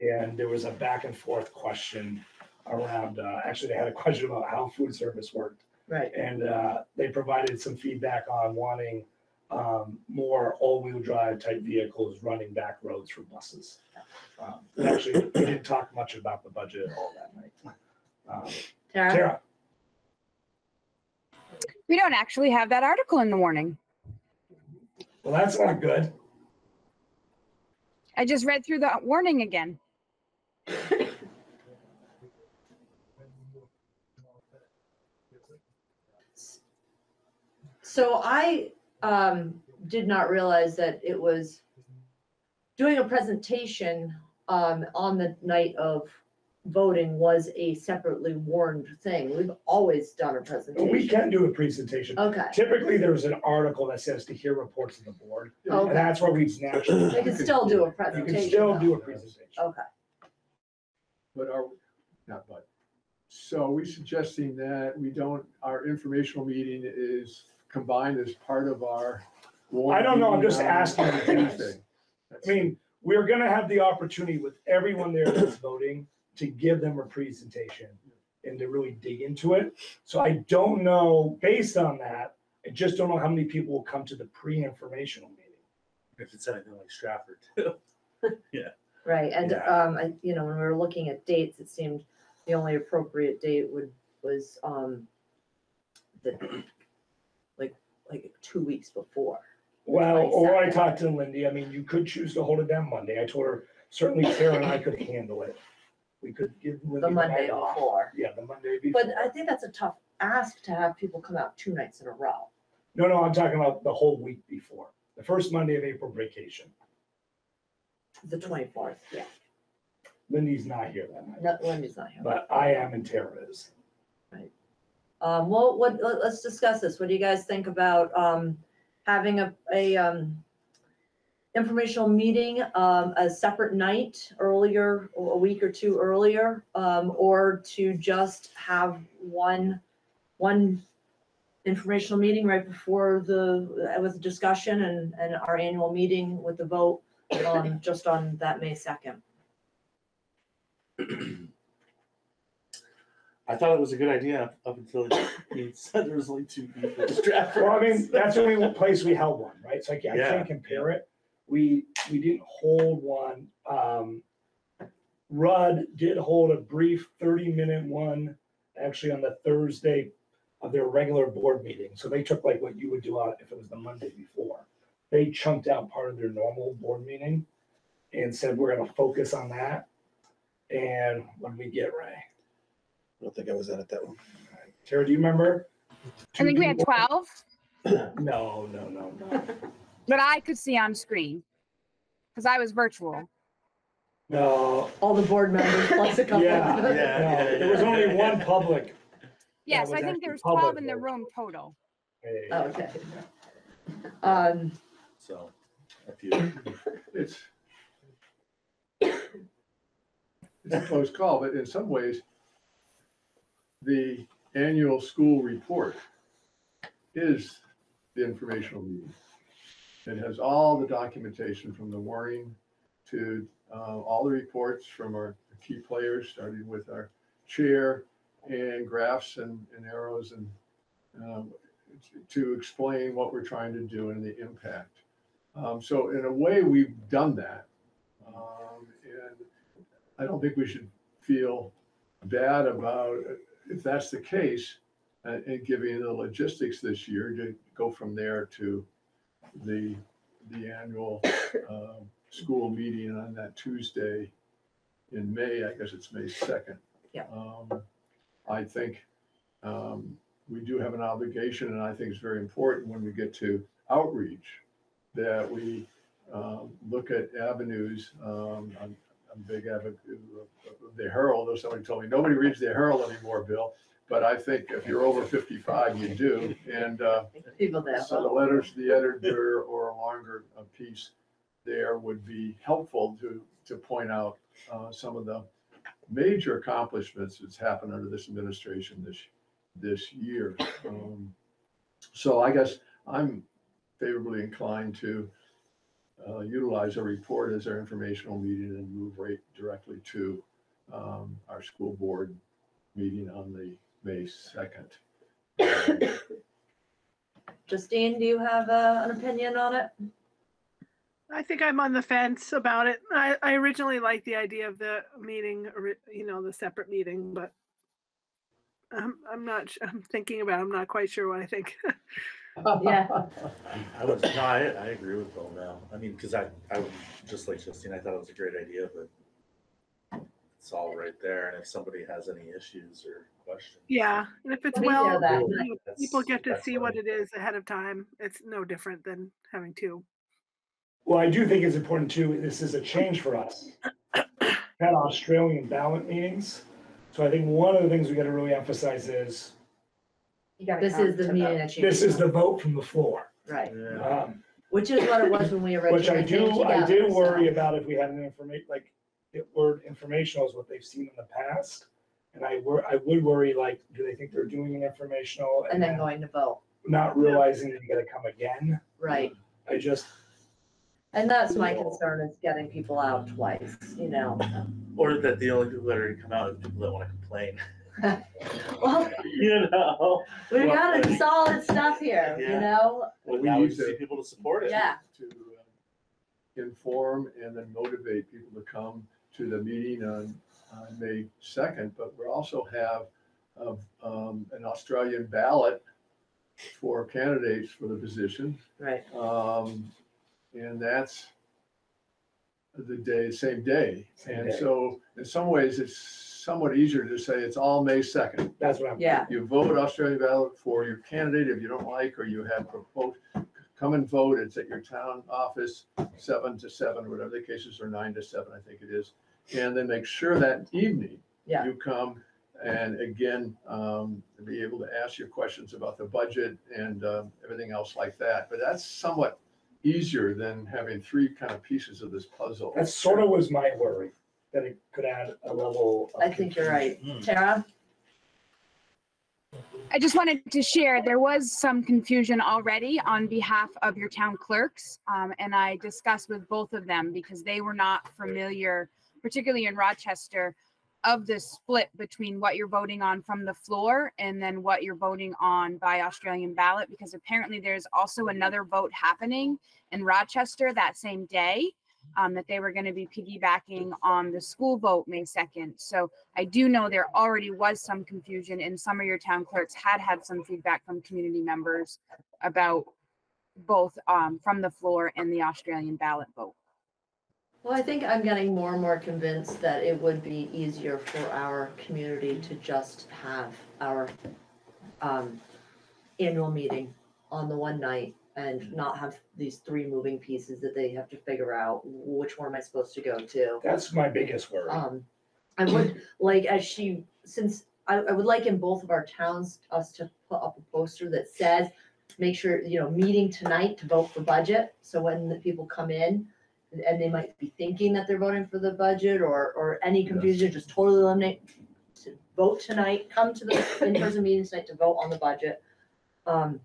And there was a back and forth question around, uh, actually, they had a question about how food service worked. Right. And uh, they provided some feedback on wanting um, more all-wheel drive type vehicles running back roads for buses. Um, and Actually, we didn't talk much about the budget at all that night. Um, Tara? Tara, We don't actually have that article in the warning. well, that's not good. I just read through the warning again. So I um, did not realize that it was doing a presentation um, on the night of voting was a separately warned thing. We've always done a presentation. We can do a presentation. Okay, Typically, there's an article that says to hear reports of the board, Okay. and that's where we naturally. they can still do a presentation. You can still though. do a presentation. Okay, But are, not but, so are we suggesting that we don't, our informational meeting is combined as part of our. I don't know, I'm just asking you guys. Tuesday? I mean, we're gonna have the opportunity with everyone there that's voting to give them a presentation and to really dig into it. So I don't know, based on that, I just don't know how many people will come to the pre-informational meeting. If it's anything like Strafford too. right. And, Yeah. um, I, you know, when we were looking at dates, it seemed the only appropriate date would, was, um, the, like, two weeks before. Well, or I talked to Lindy, I mean, you could choose to hold it down Monday. I told her certainly Tara and I could handle it. We could give Lindy The Monday night off. before. Yeah, the Monday before. But I think that's a tough ask to have people come out two nights in a row. No, no, I'm talking about the whole week before, the first Monday of April vacation. The twenty-fourth, yeah. Lindy's not here that night, No, Wendy's not here. but I am and Tara is. Um, well, what, let, us discuss this. What do you guys think about, um, having a, a, um, informational meeting, um, a separate night earlier, a week or two earlier, um, or to just have one, one informational meeting right before the, with discussion and, and our annual meeting with the vote, um, just on that May second. I thought it was a good idea up- up until he said there was only two people in Well, I mean, that's the only place we held one, right? So I can't, I Yeah. can't compare it. We, we didn't hold one. Um, Rudd did hold a brief thirty-minute one, actually on the Thursday of their regular board meeting. So they took like what you would do out if it was the Monday before. They chunked out part of their normal board meeting and said, we're gonna focus on that. And what did we get, Ray? I don't think I was at that one. Tara, do you remember? I think we had 12 No, no, no, no. that I could see on screen because I was virtual. No, All the board members plus a couple. Yeah, Yeah. no, yeah, there was only one public. Yes, was I think actually there was public 12 in the room total. Oh, Okay. Um, So, a few. It's it's a close call, but in some ways, the annual school report is the informational meeting. It has all the documentation from the warning to uh, all the reports from our key players, starting with our chair and graphs and and arrows and um, to explain what we're trying to do and the impact. Um, so in a way, we've done that. Um, and I don't think we should feel bad about, if that's the case, uh, and giving the logistics this year to go from there to the, the annual, um, school meeting on that Tuesday in May, I guess it's May second. Yeah. Um, I think, um, we do have an obligation, and I think it's very important when we get to outreach, that we um, look at avenues. um, I'm I'm a big advocate of the Herald, though somebody told me, nobody reads the Herald anymore, Bill. But I think if you're over 55, you do. And uh, people that. so the letters to the editor or a longer uh, piece there would be helpful to, to point out uh, some of the major accomplishments that's happened under this administration this, this year. Um, So I guess I'm favorably inclined to uh, utilize a report as our informational meeting and move right directly to um, our school board meeting on the May second. Justine, do you have uh, an opinion on it? I think I'm on the fence about it. I, I originally liked the idea of the meeting, ori- you know, the separate meeting, but I'm, I'm not, su- I'm thinking about, it. I'm not quite sure what I think. Yeah. I was, no, I, I agree with Bill now. I mean, cause I, I would, just like Justine, I thought it was a great idea, but it's all right there. And if somebody has any issues or questions. Yeah, and if it's We know well, that. you know, people get to see what it is ahead of time. It's no different than having two. Well, I do think it's important too, this is a change for us. Had Australian ballot meetings, so I think one of the things we gotta really emphasize is, You gotta This come is the to meeting that you. this is the vote from the floor. Right, Yeah. Um, which is what it was when we originally Which I came do, I together, did so- worry about if we had an information, like, the word informational is what they've seen in the past. And I wor, I would worry, like, do they think they're doing an informational And then going to vote, not realizing that you gotta come again? right? I just, And that's my concern is getting people out twice, you know? Or that the only people that are gonna come out are people that wanna complain, Well, you know? we got a solid stuff here, you know? But We now we need just need to- people to support it. Yeah, To uh, inform and then motivate people to come to the meeting on, on May second, but we also have of, um, an Australian ballot for candidates for the position. right. Um, and that's the day, same day. Same And day. so in some ways, it's somewhat easier to say it's all May second. that's what I'm. Yeah, You vote Australian ballot for your candidate if you don't like, or you have proposed, come and vote. It's at your town office, seven to seven, whatever the cases are, nine to seven, I think it is. And then make sure that evening Yeah. you come and again, um, be able to ask your questions about the budget and, um, everything else like that. But that's somewhat easier than having three kind of pieces of this puzzle. That sort of was my worry, that it could add a level of. I think you're right. Hmm. Tara? I just wanted to share, there was some confusion already on behalf of your town clerks. Um, and I discussed with both of them because they were not familiar, particularly in Rochester, of the split between what you're voting on from the floor and then what you're voting on by Australian ballot, because apparently there's also another vote happening in Rochester that same day. Um, that they were going to be piggybacking on the school vote May 2nd. So I do know there already was some confusion and some of your town clerks had had some feedback from community members about both um, from the floor and the Australian ballot vote. Well, I think I'm getting more and more convinced that it would be easier for our community to just have our um, annual meeting on the one night and not have these three moving pieces that they have to figure out, which one am I supposed to go to? That's my biggest worry. Um, I would like, as she, since I, I would like in both of our towns, us to put up a poster that says, make sure, you know, meeting tonight to vote for budget. So when the people come in and- and they might be thinking that they're voting for the budget or, or any confusion, just totally eliminate. To vote tonight, come to the in-person meeting tonight to vote on the budget. Um,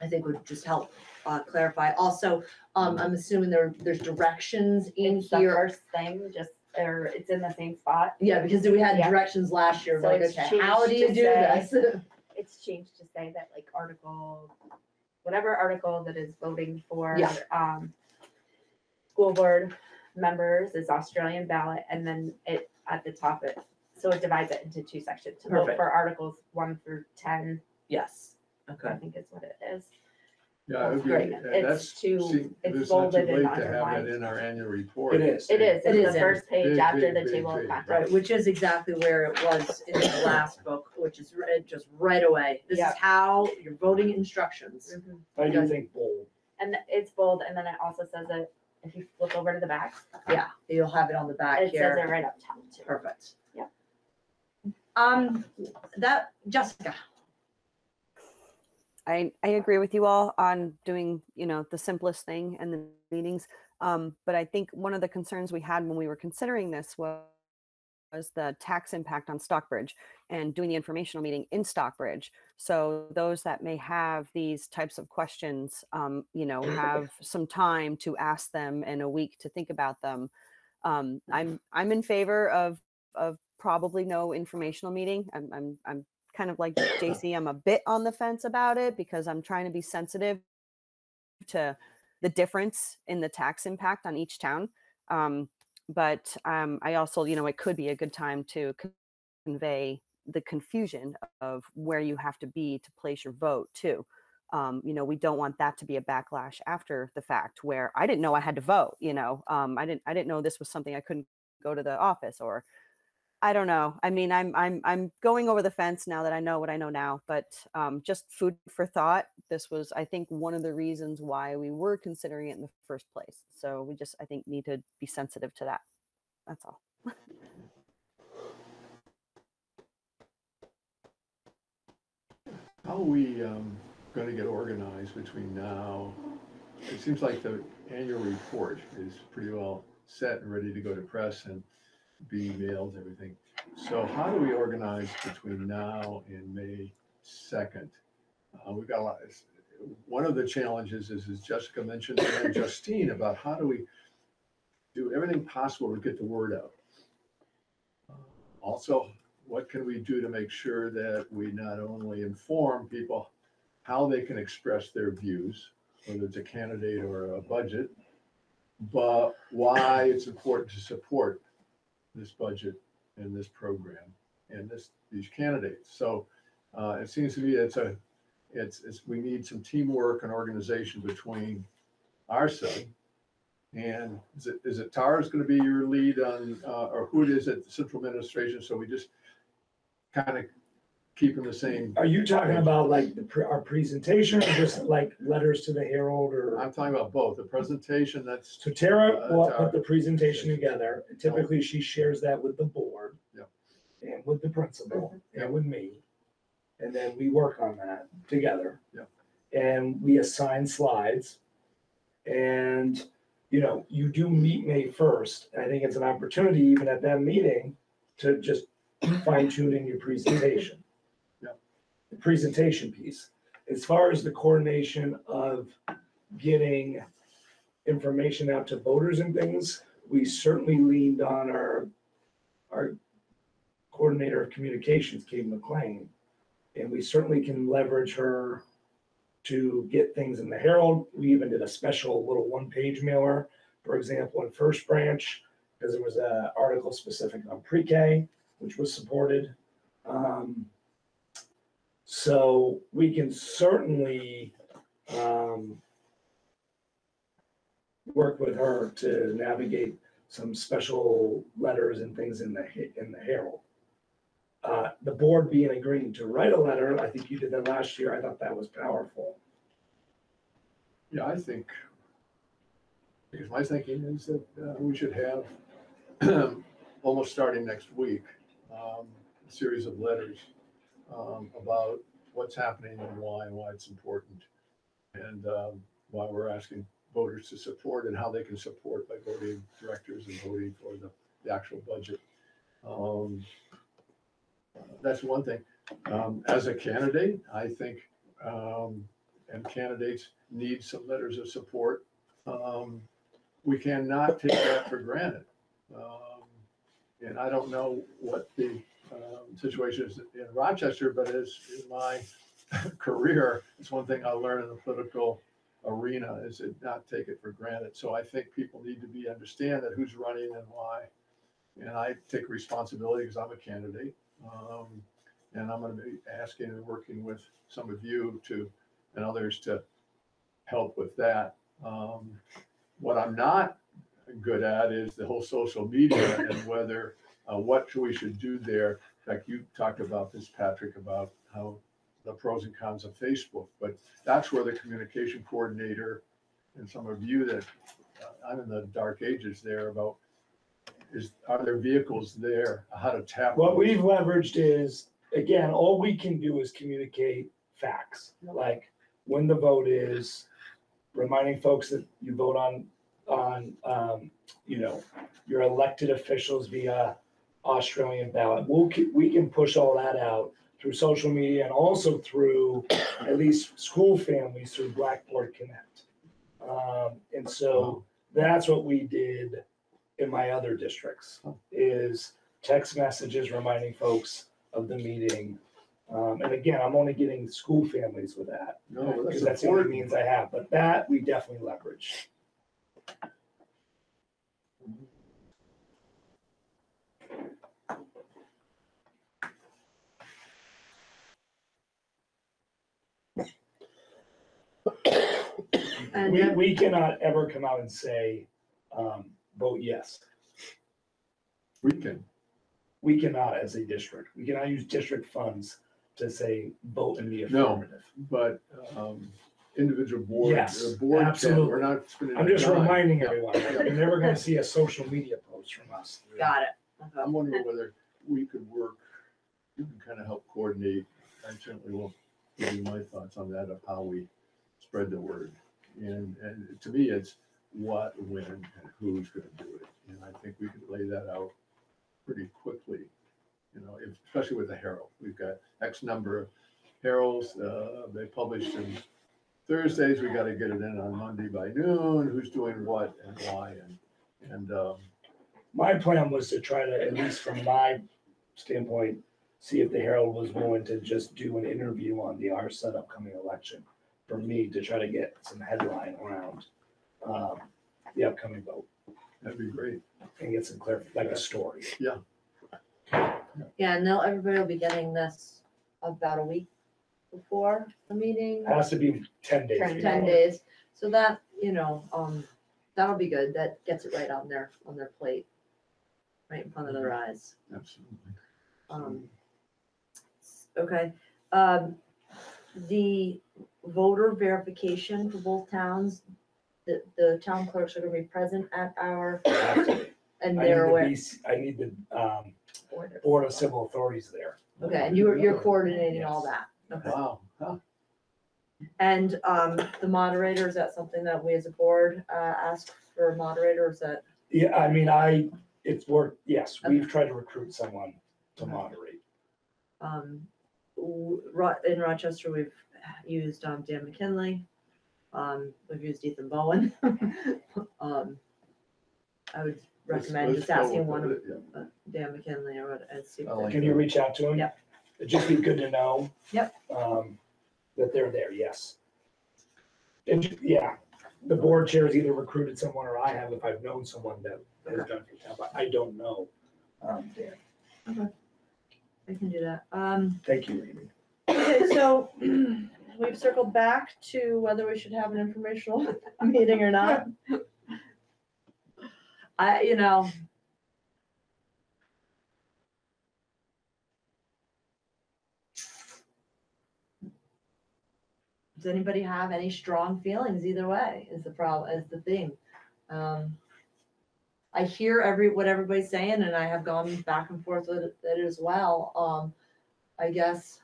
I think would just help, uh, clarify. Also, um, I'm assuming there, there's directions in It's the here. first thing, just, or it's in the same spot. Yeah, because we had Yeah. directions last year, So like, it's okay, how do you do this? It's changed to say that like article, whatever article that is voting for, Yeah. um, school board members is Australian ballot, and then it, at the top, it, so it divides it into two sections. To vote Perfect. for articles one through ten, Yes, okay I okay. think is what it is. Yeah, it'd be- Great. and It's that's, too- see, it's it's not too bolded and late to have that underlined. in our annual report. It is. It is, it's the in- first page Big, after big, the big, table of big. contents. Right, which is exactly where it was in the last book, which is re- just right away. This is Yeah. how your voting instructions. Mhm. I do think bold. And it's bold, and then it also says it, if you flip over to the back, Yeah, you'll have it on the back here. it says it right up top too. Perfect. Yep. Um, that, Jessica, I, I agree with you all on doing, you know, the simplest thing and the meetings. Um, but I think one of the concerns we had when we were considering this was, was the tax impact on Stockbridge and doing the informational meeting in Stockbridge. So those that may have these types of questions, um, you know, have some time to ask them and a week to think about them. Um, I'm I'm in favor of of probably no informational meeting. I'm, I'm, I'm kind of like JC, I'm a bit on the fence about it because I'm trying to be sensitive to the difference in the tax impact on each town. Um, but um, I also, you know, it could be a good time to convey the confusion of where you have to be to place your vote too. Um, you know, we don't want that to be a backlash after the fact where I didn't know I had to vote. You know, um, I didn't, I didn't know this was something I couldn't go to the office or I don't know. I mean, I'm I'm I'm going over the fence now that I know what I know now, but um, just food for thought. This was, I think, one of the reasons why we were considering it in the first place. So we just, I think, need to be sensitive to that. That's all. How are we um, going to get organized between now? It seems like the annual report is pretty well set and ready to go to press and be mailed, everything. So how do we organize between now and May 2nd? Uh, We've got a lot, one of the challenges is, as Jessica mentioned, and Justine, about how do we do everything possible to get the word out? Also, what can we do to make sure that we not only inform people how they can express their views, whether it's a candidate or a budget, but why it's important to support this budget and this program and this, these candidates. So uh, it seems to me it's a, it's, it's, we need some teamwork and organization between our side. And is it, is it Tara's gonna be your lead on, uh, or who it is at the central administration? So we just kind of keeping the same, Are you talking about like the, pre- our presentation or just like letters to the Herald or? I'm talking about both, the presentation that's, So Tara Uh, will put the presentation together. Typically, she shares that with the board. Yep. And with the principal and with me. And then we work on that together. Yep. And we assign slides. And, you know, you do meet May first. I think it's an opportunity even at that meeting to just fine tune in your presentation. The presentation piece. As far as the coordination of getting information out to voters and things, we certainly leaned on our, our coordinator of communications, Kate McLean. And we certainly can leverage her to get things in the Herald. We even did a special little one-page mailer, for example, in First Branch, because there was an article specific on pre-K, which was supported. Um, So we can certainly, um, work with her to navigate some special letters and things in the, in the Herald. Uh, the board being agreeing to write a letter, I think you did that last year, I thought that was powerful. yeah, I think, because my thinking is that uh, we should have, almost starting next week, um, a series of letters um, about what's happening and why, and why it's important. And um, why we're asking voters to support and how they can support by voting directors and voting for the, the actual budget. Um, That's one thing. Um, As a candidate, I think, um, and candidates need some letters of support. Um, We cannot take that for granted. Um, And I don't know what the um, situation is in Rochester, but as in my career, it's one thing I learned in the political arena is to not take it for granted. So I think people need to be, understand that who's running and why. And I take responsibility because I'm a candidate. Um, And I'm going to be asking and working with some of you to, and others to help with that. Um, What I'm not good at is the whole social media and whether, uh, what we should do there. In fact, you talked about this, Patrick, about how the pros and cons of Facebook, but that's where the communication coordinator and some of you that, uh, I'm in the dark ages there about, is, are there vehicles there, how to tap? What those? we've leveraged is, again, all we can do is communicate facts, like when the vote is, reminding folks that you vote on, on, um, you know, your elected officials via Australian ballot. We'll, ke- we can push all that out through social media and also through at least school families through Blackboard Connect. Um, and so that's what we did in my other districts, is text messages reminding folks of the meeting. Um, and again, I'm only getting school families with that, No, that's because that's the only means I have, but that we definitely leverage. And We, then- we cannot ever come out and say, um, vote yes. We can, We cannot as a district. We cannot use district funds to say, vote in the No. affirmative. but, um, individual board, Yes, the board can, absolutely. we're not spending. I'm our just time. reminding everyone, that you're never gonna see a social media post from us. got it. I'm wondering whether we could work, you can kind of help coordinate, I certainly will give you my thoughts on that of how we spread the word. And, and to me, it's what, when, and who's gonna do it. And I think we could lay that out pretty quickly. You know, if- especially with the Herald, we've got X number of Heralds, uh, they publish them Thursdays, we gotta get it in on Monday by noon, who's doing what and why, and, and, um, My plan was to try to, at least from my standpoint, see if the Herald was willing to just do an interview on the our set upcoming election. For me to try to get some headline around, um, the upcoming vote that'd be great. and get some clear, like a story. Yeah, Yeah, and they'll, everybody will be getting this about a week before the meeting. It Has to be ten days. Ten before. days, so that, you know, um, that'll be good, that gets it right on their, on their plate. Right in front of their eyes, Absolutely. um. Okay, um, the voter verification for both towns, the, the town clerks are gonna be present at our, and I need they're the aware. BC I need the, um, Board of Civil Authorities there. Okay, and you're, you're coordinating all that, okay. Wow, huh? And, um, the moderator, is that something that we as a board, uh, ask for a moderator, or is that? Yeah, I mean, I, it's worked, yes, we've tried to recruit someone to moderate. Um, w- Ro- in Rochester, we've used, um, Dan McKinley. Um, we've used Ethan Bowen. Um, I would Let's- recommend let's just go asking with one of it, yeah. uh, Dan McKinley or what, and see. I they- like Can you reach out to him? Yep. It'd just be good to know. Yep. Um, that they're there, yes. And, ju- yeah, the board chair chairs either recruited someone or I have if I've known someone that has done for town, but I don't know. Um, Dan, I can do that. Um, thank you, Amy. okay, so we've circled back to whether we should have an informational meeting or not. I, you know. Does anybody have any strong feelings either way is the problem, is the thing. Um, I hear every, what everybody's saying and I have gone back and forth with it as well. Um, I guess,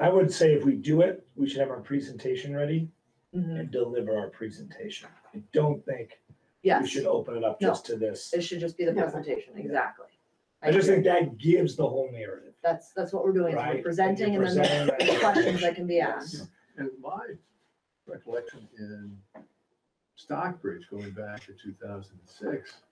I would say if we do it, we should have our presentation ready mhm, and deliver our presentation. I don't think we yes, should open it up No. just to this. it should just be the Yeah. presentation, exactly. I just agree. think that gives the whole narrative. That's, that's what we're doing, is Right, we're and presenting you're and then presenting there's that questions that can be Yes. asked. And my recollection in Stockbridge, going back to two thousand and six,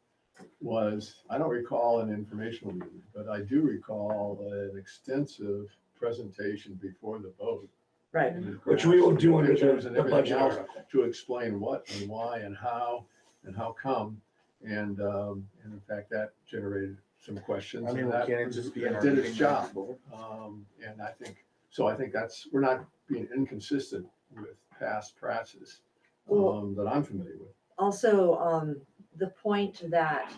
was, I don't recall an informational meeting, but I do recall an extensive presentation before the vote. Right, Which we will do under the pictures and the everything budget else article. To explain what and why and how and how come. And, um, and in fact, that generated some questions. I mean, and that can't it just be in that our Did its meeting job. minutes, Um, and I think, so I think that's, we're not being inconsistent with past practices, Well- um, that I'm familiar with. also, um, the point that,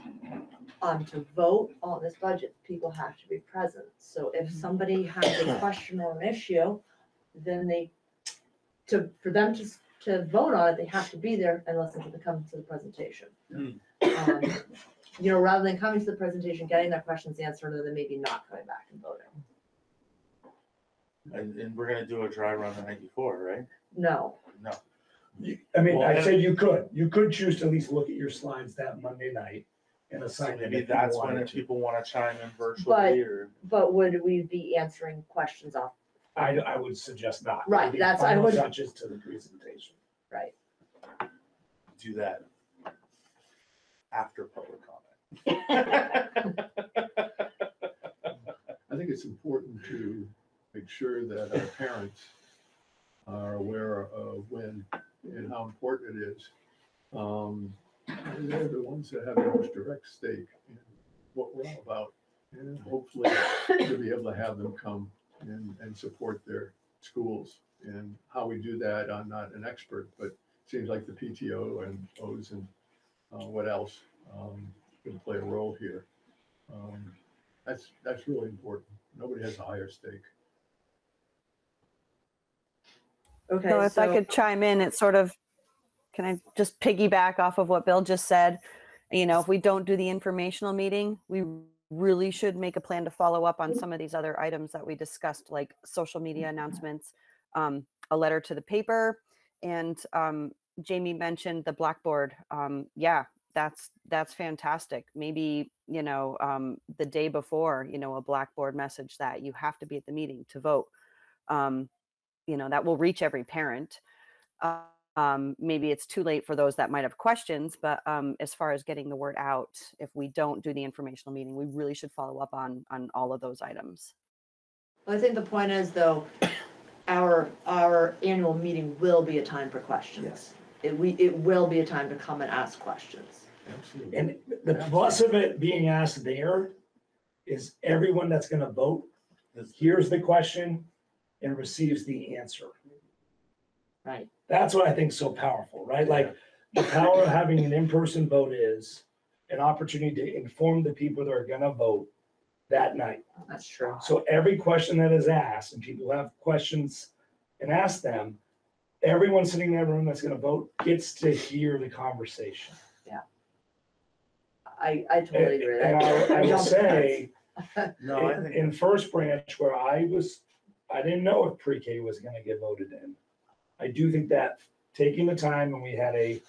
um, to vote on this budget, people have to be present. So if somebody has a question or an issue, then they, to, for them to, s- to vote on it, they have to be there and listen to the, come to the presentation. Hmm. Um, You know, rather than coming to the presentation, getting their questions answered, and then maybe not coming back and voting. And, and we're gonna do a dry run the night before, right? No, No. You- I mean, Well, I and- said you could, you could choose to at least look at your slides that Monday night and assign them maybe if you that's when wanted if to. people wanna chime in virtually or. but would we be answering questions off? I, I would suggest not. Right, Maybe that's- I final would- Touches to the presentation. Right, do that. after public comment. I think it's important to make sure that our parents are aware of when and how important it is. Um, and They're the ones that have the most direct stake in what we're all about. And hopefully to be able to have them come and, and support their schools. And how we do that, I'm not an expert, but it seems like the PTO and O's and uh, what else um, can play a role here. Um, That's, that's really important. Nobody has a higher stake. Okay, So if I could chime in, it's sort of, can I just piggyback off of what Bill just said? You know, if we don't do the informational meeting, we really should make a plan to follow up on some of these other items that we discussed, like social media announcements, um, a letter to the paper, and um, Jamie mentioned the Blackboard. Um, yeah, that's that's fantastic. Maybe you know um, the day before, you know, a Blackboard message that you have to be at the meeting to vote. You know that will reach every parent Uh, um, maybe it's too late for those that might have questions but um, as far as getting the word out if we don't do the informational meeting we really should follow up on on all of those items I think the point is though, our, our annual meeting will be a time for questions. yes. It, we, it will be a time to come and ask questions. Absolutely. And the plus of it being asked there is everyone that's gonna vote here's the question and receives the answer. Right. That's what I think is so powerful, right? Like the power of having an in-person vote is an opportunity to inform the people that are gonna vote that night. That's true. So every question that is asked and people have questions and ask them, everyone sitting in that room that's gonna vote gets to hear the conversation. Yeah. I, I totally And agree. and I I will say, No, I in, think, in First Branch where I was, I didn't know if pre-K was gonna get voted in. I do think that taking the time and we had a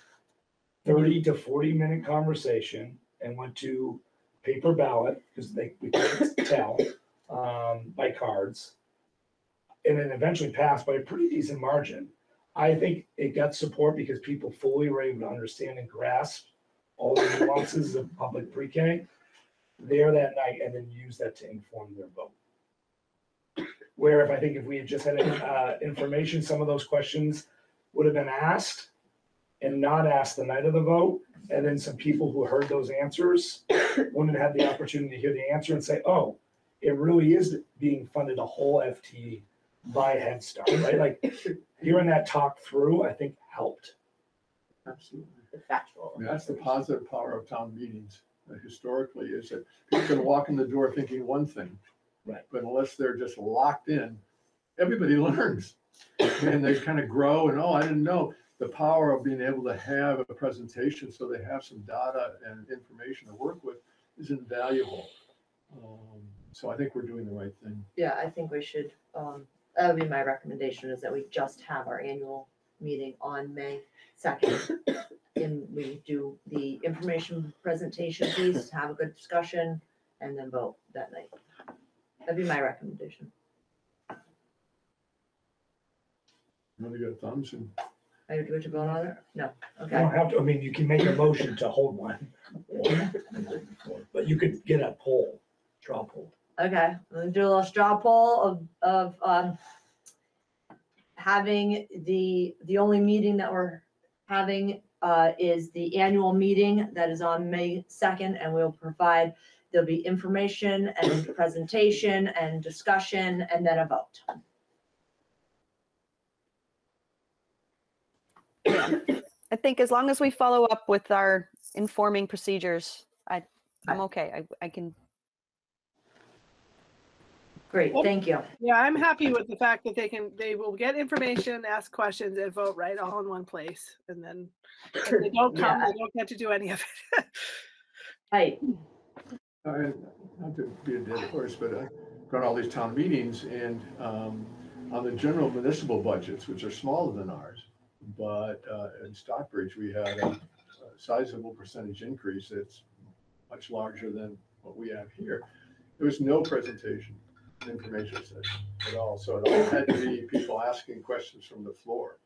thirty to forty minute conversation and went to paper ballot, because they, we couldn't tell, um, by cards. And then eventually passed by a pretty decent margin. I think it got support because people fully were able to understand and grasp all the nuances of public pre-K there that night and then use that to inform their vote. Where if I think if we had just had, uh, information, some of those questions would have been asked and not asked the night of the vote. And then some people who heard those answers wouldn't have had the opportunity to hear the answer and say, oh, it really is being funded a whole FT by Head Start, right? Like hearing that talk through, I think helped. Absolutely. Factual. And that's the positive power of town meetings uh, historically is that people can walk in the door thinking one thing. Right. But unless they're just locked in, everybody learns. And they kind of grow and, oh, I didn't know. The power of being able to have a presentation so they have some data and information to work with is invaluable. Um, So I think we're doing the right thing. Yeah, I think we should, um, that would be my recommendation is that we just have our annual meeting on May second. And we do the information presentation piece, have a good discussion, and then vote that night. That'd be my recommendation. You know, they got thumbs and I do it to vote on it? No, You okay. don't have to, I mean, you can make a motion to hold one. But you could get a poll, straw poll. Okay, let's do a little straw poll of, of, um, having the, the only meeting that we're having, uh, is the annual meeting that is on May second, and we'll provide, there'll be information and presentation and discussion, and then a vote. i think as long as we follow up with our informing procedures i i'm okay i, I can Great, thank you. Yeah, I'm happy with the fact that they can, they will get information, ask questions and vote right all in one place. And then if they don't come, Yeah. they don't get to do any of it. Right, I, not to be a dead horse, but I've gone all these town meetings and, um, on the general municipal budgets, which are smaller than ours. But, uh, in Stockbridge, we had a a sizable percentage increase. It's much larger than what we have here. There was no presentation, information session at all. So it all had to be people asking questions from the floor.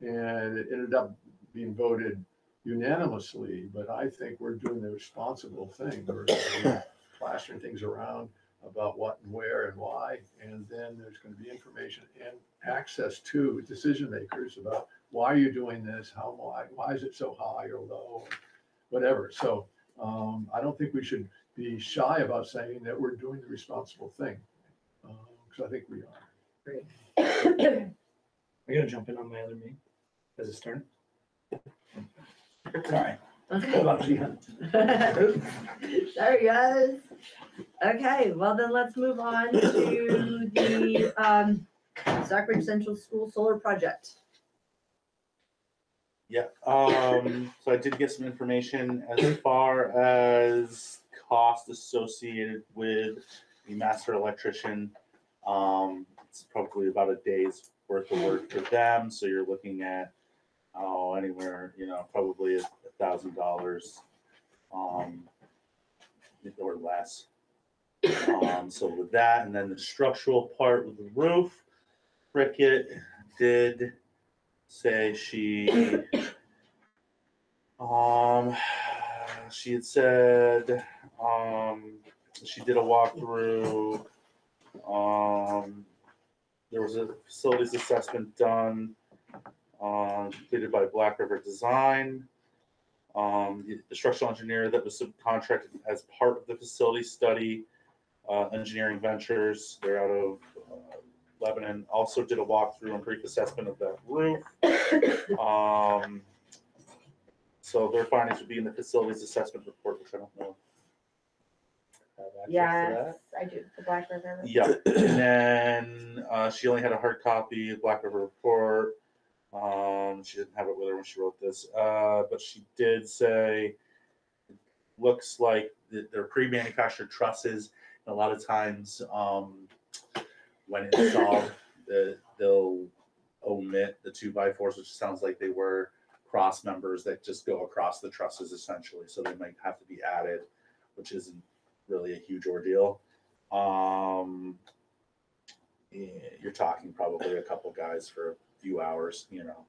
And it ended up being voted unanimously, but I think we're doing the responsible thing. We're we're plastering things around about what and where and why, and then there's gonna be information and access to decision makers about why are you doing this, how, why, why is it so high or low, whatever. So, um, I don't think we should be shy about saying that we're doing the responsible thing. Uh, cause I think we are. Great. I gotta jump in on my other meeting as a start. Sorry. What Okay. about you? Sorry, guys. Okay, well then let's move on to the, um, Stockbridge Central School Solar Project. Yeah, um, so I did get some information as far as cost associated with the master electrician. Um, it's probably about a day's worth of work for them, so you're looking at, oh, anywhere, you know, probably a thousand dollars. Um, or less. Um, so with that, and then the structural part with the roof, Cricket did say she um she had said um she did a walkthrough um there was a facilities assessment done uh, completed by black river design um the, structural engineer that was subcontracted as part of the facility study uh, engineering ventures they're out of uh, Lebanon also did a walkthrough and brief assessment of that roof. Um, so their findings would be in the facilities assessment report, which I don't know. Have access to Yes. I do, the Black River. Yeah, and then, uh, she only had a hard copy of Black River Report. Um, she didn't have it with her when she wrote this, uh, but she did say, it looks like they're pre-manufactured trusses. And a lot of times, um, when installed, the, they'll omit the two by fours, which sounds like they were cross members that just go across the trusses essentially, so they might have to be added, which isn't really a huge ordeal. Um, yeah, you're talking probably a couple guys for few hours, you know.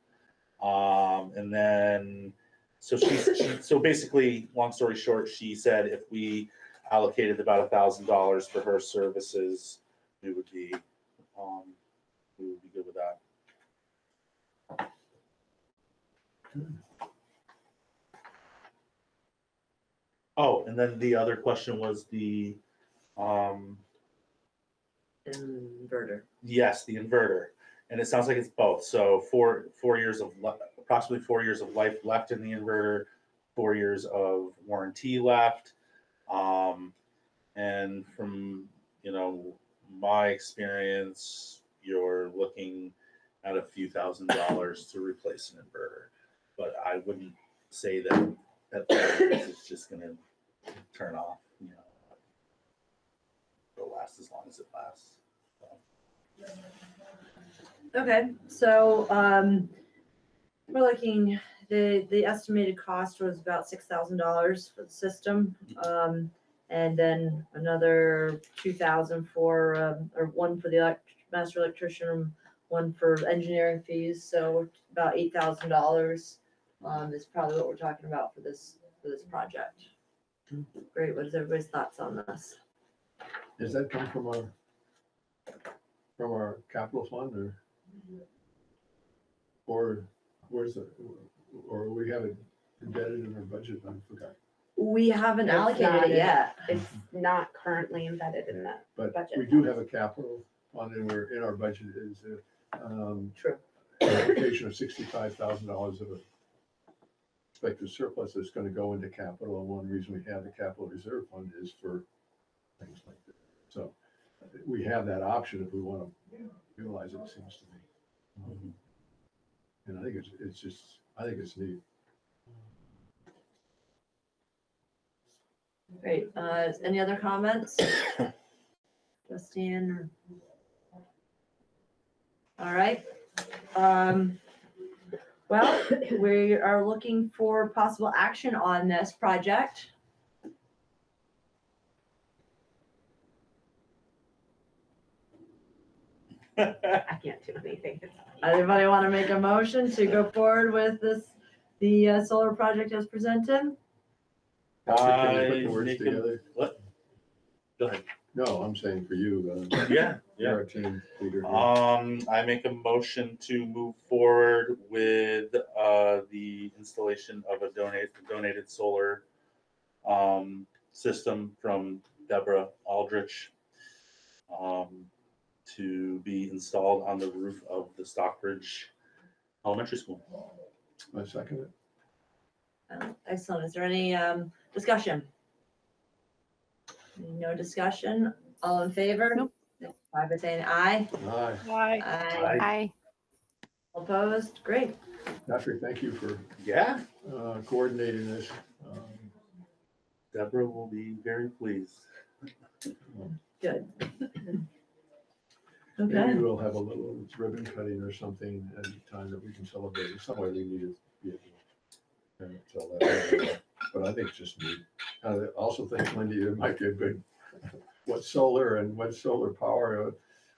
Um, and then, so she's, she, so basically, long story short, she said if we allocated about a thousand dollars for her services, we would be, um, we would be good with that. Oh, and then the other question was the, um, Inverter. Yes, the inverter. And it sounds like it's both. So four, four years of, approximately four years of life left in the inverter, four years of warranty left. Um, and from, you know, my experience, you're looking at a few thousand dollars to replace an inverter. But I wouldn't say that, that it's just gonna turn off, you know. It'll last as long as it lasts. Okay, so, um, we're looking, the, the estimated cost was about six thousand dollars for the system. Um, and then another two thousand for, um, or one for the elect, master electrician, one for engineering fees, so about eight thousand dollars. Um, is probably what we're talking about for this, for this project. Great, what is everybody's thoughts on this? Does that come from our, from our capital fund or? Or where's the, or we have it embedded in our budget, I forgot. We haven't It's allocated it in- yet. It's not currently embedded in that. But Budget we do have a capital fund and we're, in our budget is a, um, True. allocation of sixty-five thousand dollars of a expected surplus that's gonna go into capital. And one reason we have the capital reserve fund is for things like that. So we have that option if we wanna utilize it, it seems to me. Um, And I think it's, it's just, I think it's neat. Great, uh, any other comments? Justine or? All right, um, well, we are looking for possible action on this project. I can't do anything. Anybody want to make a motion to go forward with this the uh, solar project as presented? Patrick, can you put the words make a- together? What? Go ahead. No, I'm saying for you, uh, Yeah, yeah. you're a team leader. here. Um, I make a motion to move forward with, uh, the installation of a donate, donated solar, um, system from Deborah Aldrich, um, to be installed on the roof of the Stockbridge Elementary School. I second it. Um, Excellent. Is there any um, discussion? No discussion? All in favor? Nope. Five by saying aye. Aye. Why? Aye. I Opposed? Great. Patrick, thank you for Yeah. uh, coordinating this. Um, Deborah will be very pleased. Good. Maybe Okay. we'll have a little ribbon cutting or something at a time that we can celebrate. In some way, we need to be able to tell that. But I think it's just neat. I also think, Lindy, it might be a good, what solar and what solar power, uh,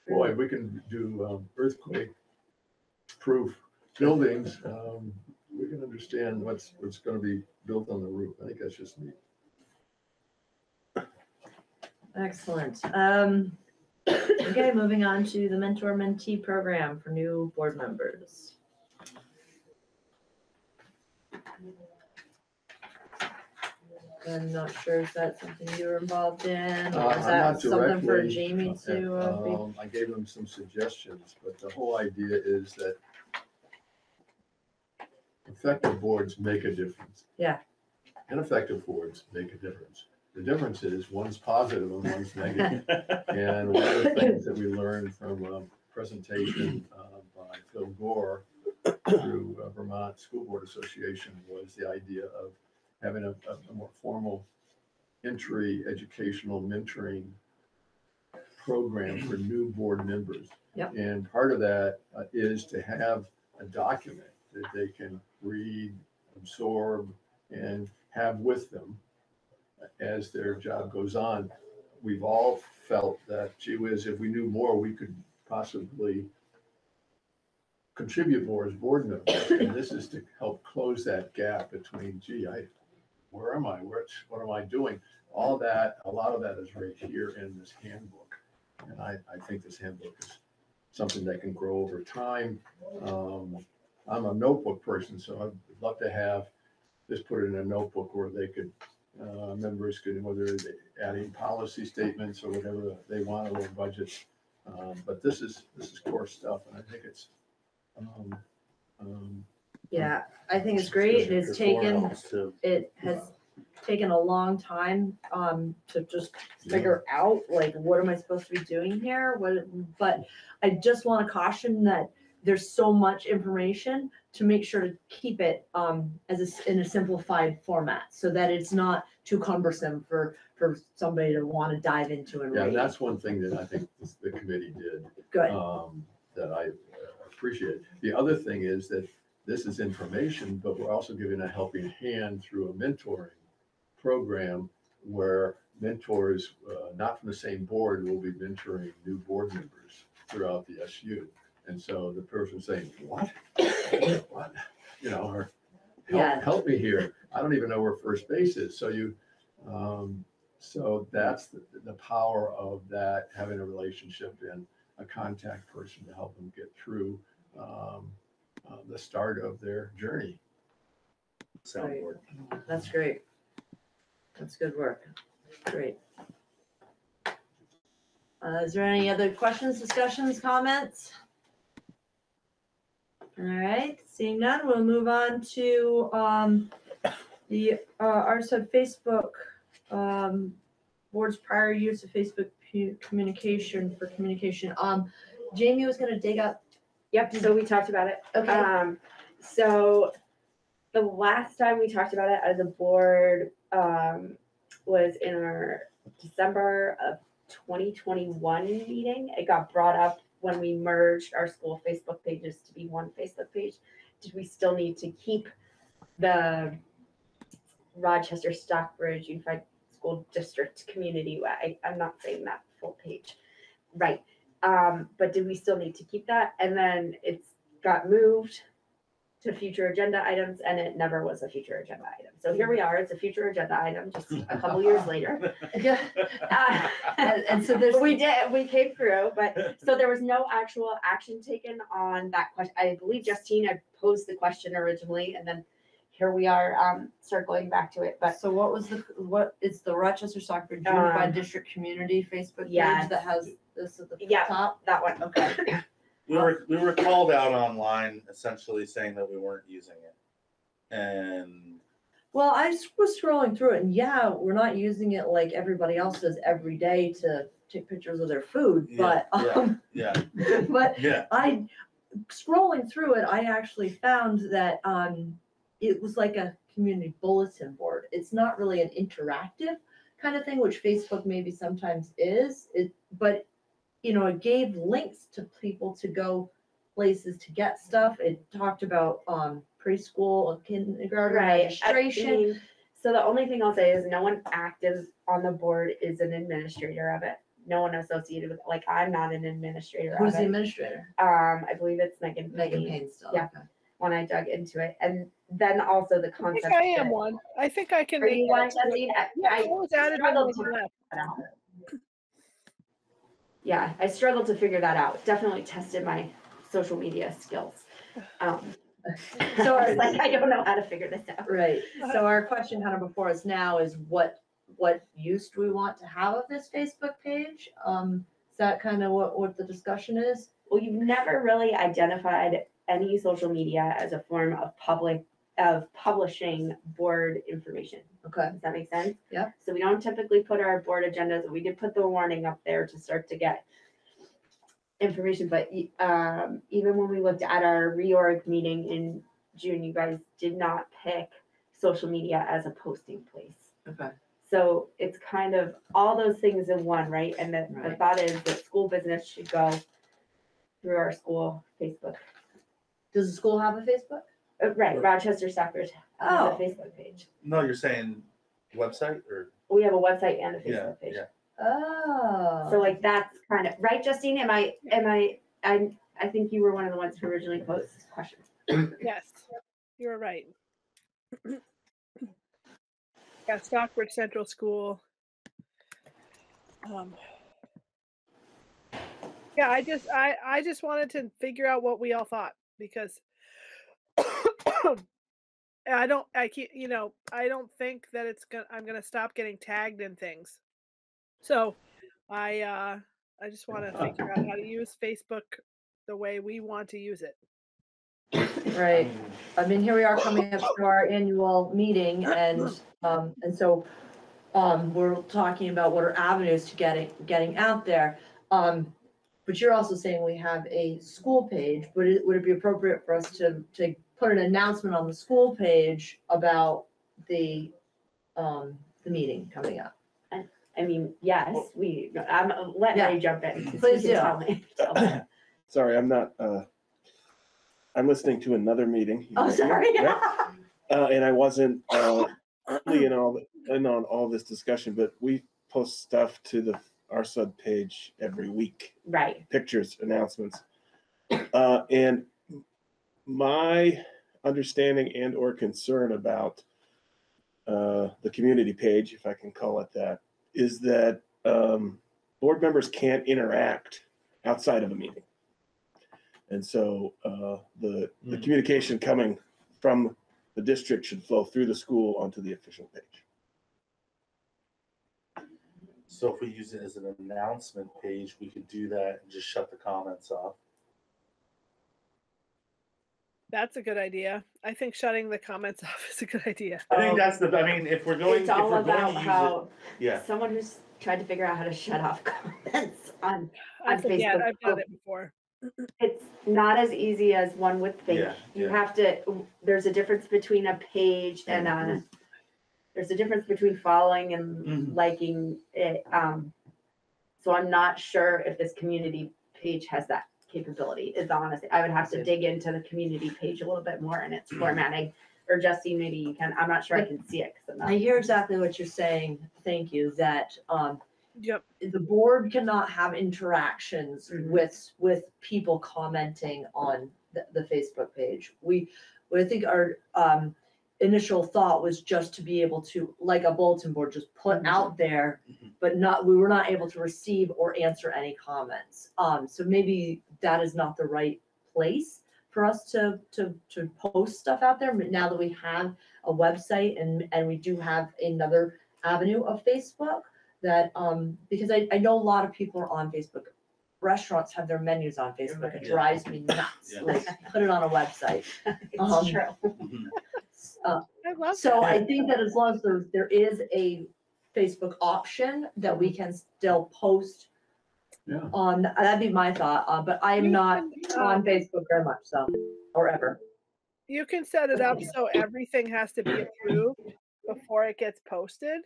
boy, we can do um, earthquake proof buildings. um, We can understand what's, what's gonna be built on the roof. I think that's just neat. Excellent. Um, Okay, moving on to the mentor mentee program for new board members. I'm not sure if that's something you were involved in, Uh, or is I'm that not something for directly, Jamie to uh, be? Um, I gave them some suggestions, but the whole idea is that effective boards make a difference. Yeah. Ineffective boards make a difference. The difference is one's positive and one's negative. And one of the things that we learned from a presentation uh, by Phil Gore through uh, Vermont School Board Association was the idea of having a, a a more formal entry educational mentoring program for new board members. Yep. And part of that uh, is to have a document that they can read, absorb, and have with them as their job goes on. We've all felt that, gee whiz, if we knew more, we could possibly contribute more as board members. And this is to help close that gap between, gee, I, where am I? Where's, what am I doing? All that, a lot of that is right here in this handbook. And I, I think this handbook is something that can grow over time. Um, I'm a notebook person, so I'd love to have, this put in a notebook where they could, uh, members could, whether they're adding policy statements or whatever they want, a little budget. Um, but this is, this is core stuff, and I think it's, um, um, Yeah, I think it's great. It's taken, To it has taken a long time um to just figure out like what am I supposed to be doing here? What but I just want to caution that there's so much information to make sure to keep it um as a s in a simplified format so that it's not too cumbersome for for somebody to want to dive into and yeah, read. that's one thing that I think this- the committee did. Good. um, that I uh, appreciate. The other thing is that this is information, but we're also giving a helping hand through a mentoring program where mentors, uh, not from the same board, will be mentoring new board members throughout the SU. And so the person saying, what? What? You know, or Yeah. help, help me here. I don't even know where first base is. So you, um, so that's the, the power of that, having a relationship and a contact person to help them get through um, uh, the start of their journey. soundboard. That's great. That's good work. Great. Uh, is there any other questions, discussions, comments? All right, seeing none, we'll move on to, um, the, uh, Arts Hub Facebook, um, board's prior use of Facebook pu- communication for communication. Um, Jamie was gonna dig up, Yep, so we talked about it. okay, Um, so the last time we talked about it as a board, um, was in our December of twenty twenty-one meeting. It got brought up when we merged our school Facebook pages to be one Facebook page. Did we still need to keep the Rochester Stockbridge Unified School District Community? I, I'm not saying that full page. Right. Um, but did we still need to keep that? And then it's got moved to future agenda items and it never was a future agenda item. So here we are, it's a future agenda item just a couple years later. Yeah, Uh, and, and so there's. we did, we came through, but so there was no actual action taken on that question. I believe Justine had posed the question originally and then here we are, um, circling back to it, but So what was the, what, it's the Rochester Stockbridge Unified Um, District Community Facebook yes. page that has this at the Yeah. top? that one, Okay. We were, we were called out online essentially saying that we weren't using it. And Well, i was scrolling through it and yeah, we're not using it like everybody else does every day to take pictures of their food, Yeah, but, yeah. um, yeah, but yeah, I, scrolling through it, I actually found that, um, it was like a community bulletin board. It's not really an interactive kind of thing, which Facebook maybe sometimes is, it, but, you know, it gave links to people to go places to get stuff. It talked about, um, preschool, kindergarten right. I mean, So the only thing I'll say is no one active on the board is an administrator of it. No one associated with, like, I'm not an administrator Who's of the it. administrator? Um, I believe it's Megan. Megan Payne. Payne still. Yeah. okay. When I dug into it, and then also the I concept. think I am one. I think I can. Are you make one, it. Justine? I- Yeah, I I was added when struggled to left. That out. Yeah, I struggled to figure that out. Definitely tested my social media skills. Um, so I was like, I don't know how to figure this out. Right, so our question kind of before us now is what, what use do we want to have of this Facebook page? Um, is that kind of what, what the discussion is? Well, you've never really identified any social media as a form of public, of publishing board information. Okay, Does that make sense? Yeah. So we don't typically put our board agendas, but we did put the warning up there to start to get information, but um, even when we looked at our reorg meeting in June, you guys did not pick social media as a posting place. okay. So it's kind of all those things in one, right? And the, the thought is that school business should go through our school Facebook. Does the school have a Facebook? Uh, Right, Rochester Stockbridge has Oh. a Facebook page. no, you're saying website or, We have a website and a yeah, Facebook page. yeah. Oh. So like that's kind of, right, Justine? Am I, am I, I, I think you were one of the ones who originally posed this question. Yes, you're right. Yeah, Stockbridge Central School. Um. Yeah, I just, I, I just wanted to figure out what we all thought because I don't, I can't, you know, I don't think that it's gonna, I'm gonna stop getting tagged in things. So I, uh, I just want to figure out how to use Facebook the way we want to use it. Right, I mean, here we are coming up to our annual meeting and, um, and so, um, we're talking about what are avenues to getting, getting out there. Um, but you're also saying we have a school page, would it, would it be appropriate for us to, to put an announcement on the school page about the, um, the meeting coming up? I mean, yes, we, I'm, let Yeah. Ray jump in. 'cause he Please can do. tell me- tell me. Sorry, I'm not, uh, I'm listening to another meeting. Oh, sorry. right? Uh, and I wasn't, uh, fully in all, in on all this discussion, but we post stuff to the, our sub page every week, Right, pictures, announcements. Uh, and my understanding and or concern about, uh, the community page, if I can call it that, is that, um, board members can't interact outside of a meeting. And so uh, the, the Hmm. communication coming from the district should flow through the school onto the official page. So if we use it as an announcement page, we could do that and just shut the comments off. That's a good idea. I think shutting the comments off is a good idea. I think that's the, I mean, if we're going, it's if all we're going about to use it, how, yeah. someone who's tried to figure out how to shut off comments on, I on think, yeah, Facebook. I've done it before. It's not as easy as one would think. Yeah, You yeah. have to, there's a difference between a page and Mm-hmm. a, there's a difference between following and Mhm. liking it. Um, so I'm not sure if this community page has that capability, is the honest, I would have to dig into the community page a little bit more and its formatting. Or Justine, maybe you can, I'm not sure I can see it, cause I'm not- I hear exactly what you're saying, thank you, that, um, Yep. the board cannot have interactions Mhm. with, with people commenting on the, the Facebook page. We, Well, I think our, um, initial thought was just to be able to, like a bulletin board, just put out there, but not, we were not able to receive or answer any comments. Um, so maybe that is not the right place for us to, to, to post stuff out there, but now that we have a website and, and we do have another avenue of Facebook that, um, because I, I know a lot of people are on Facebook. Restaurants have their menus on Facebook. It Yeah. drives me nuts. Yeah. Like, put it on a website. Um, true. Uh, I love so that. I think that as long as there, there is a Facebook option that we can still post Yeah. on, that'd be my thought, uh, but I am You not can, on Facebook very much, so, or ever. You can set it up so everything has to be approved before it gets posted.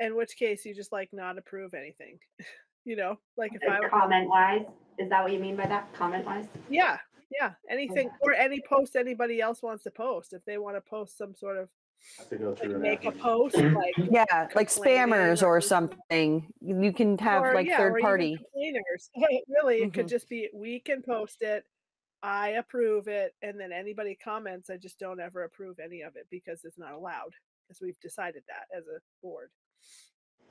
In which case you just like not approve anything. You know, like if I, Comment wise, is that what you mean by that? Comment wise? yeah, yeah, anything or any post anybody else wants to post. If they want to post some sort of Have to go through an make a post like Yeah, like spammers or- or something. You can have or, like yeah, third party. complainers. Hey, really, it could Mhm. just be we can post it, I approve it, and then anybody comments, I just don't ever approve any of it because it's not allowed. Because we've decided that as a board.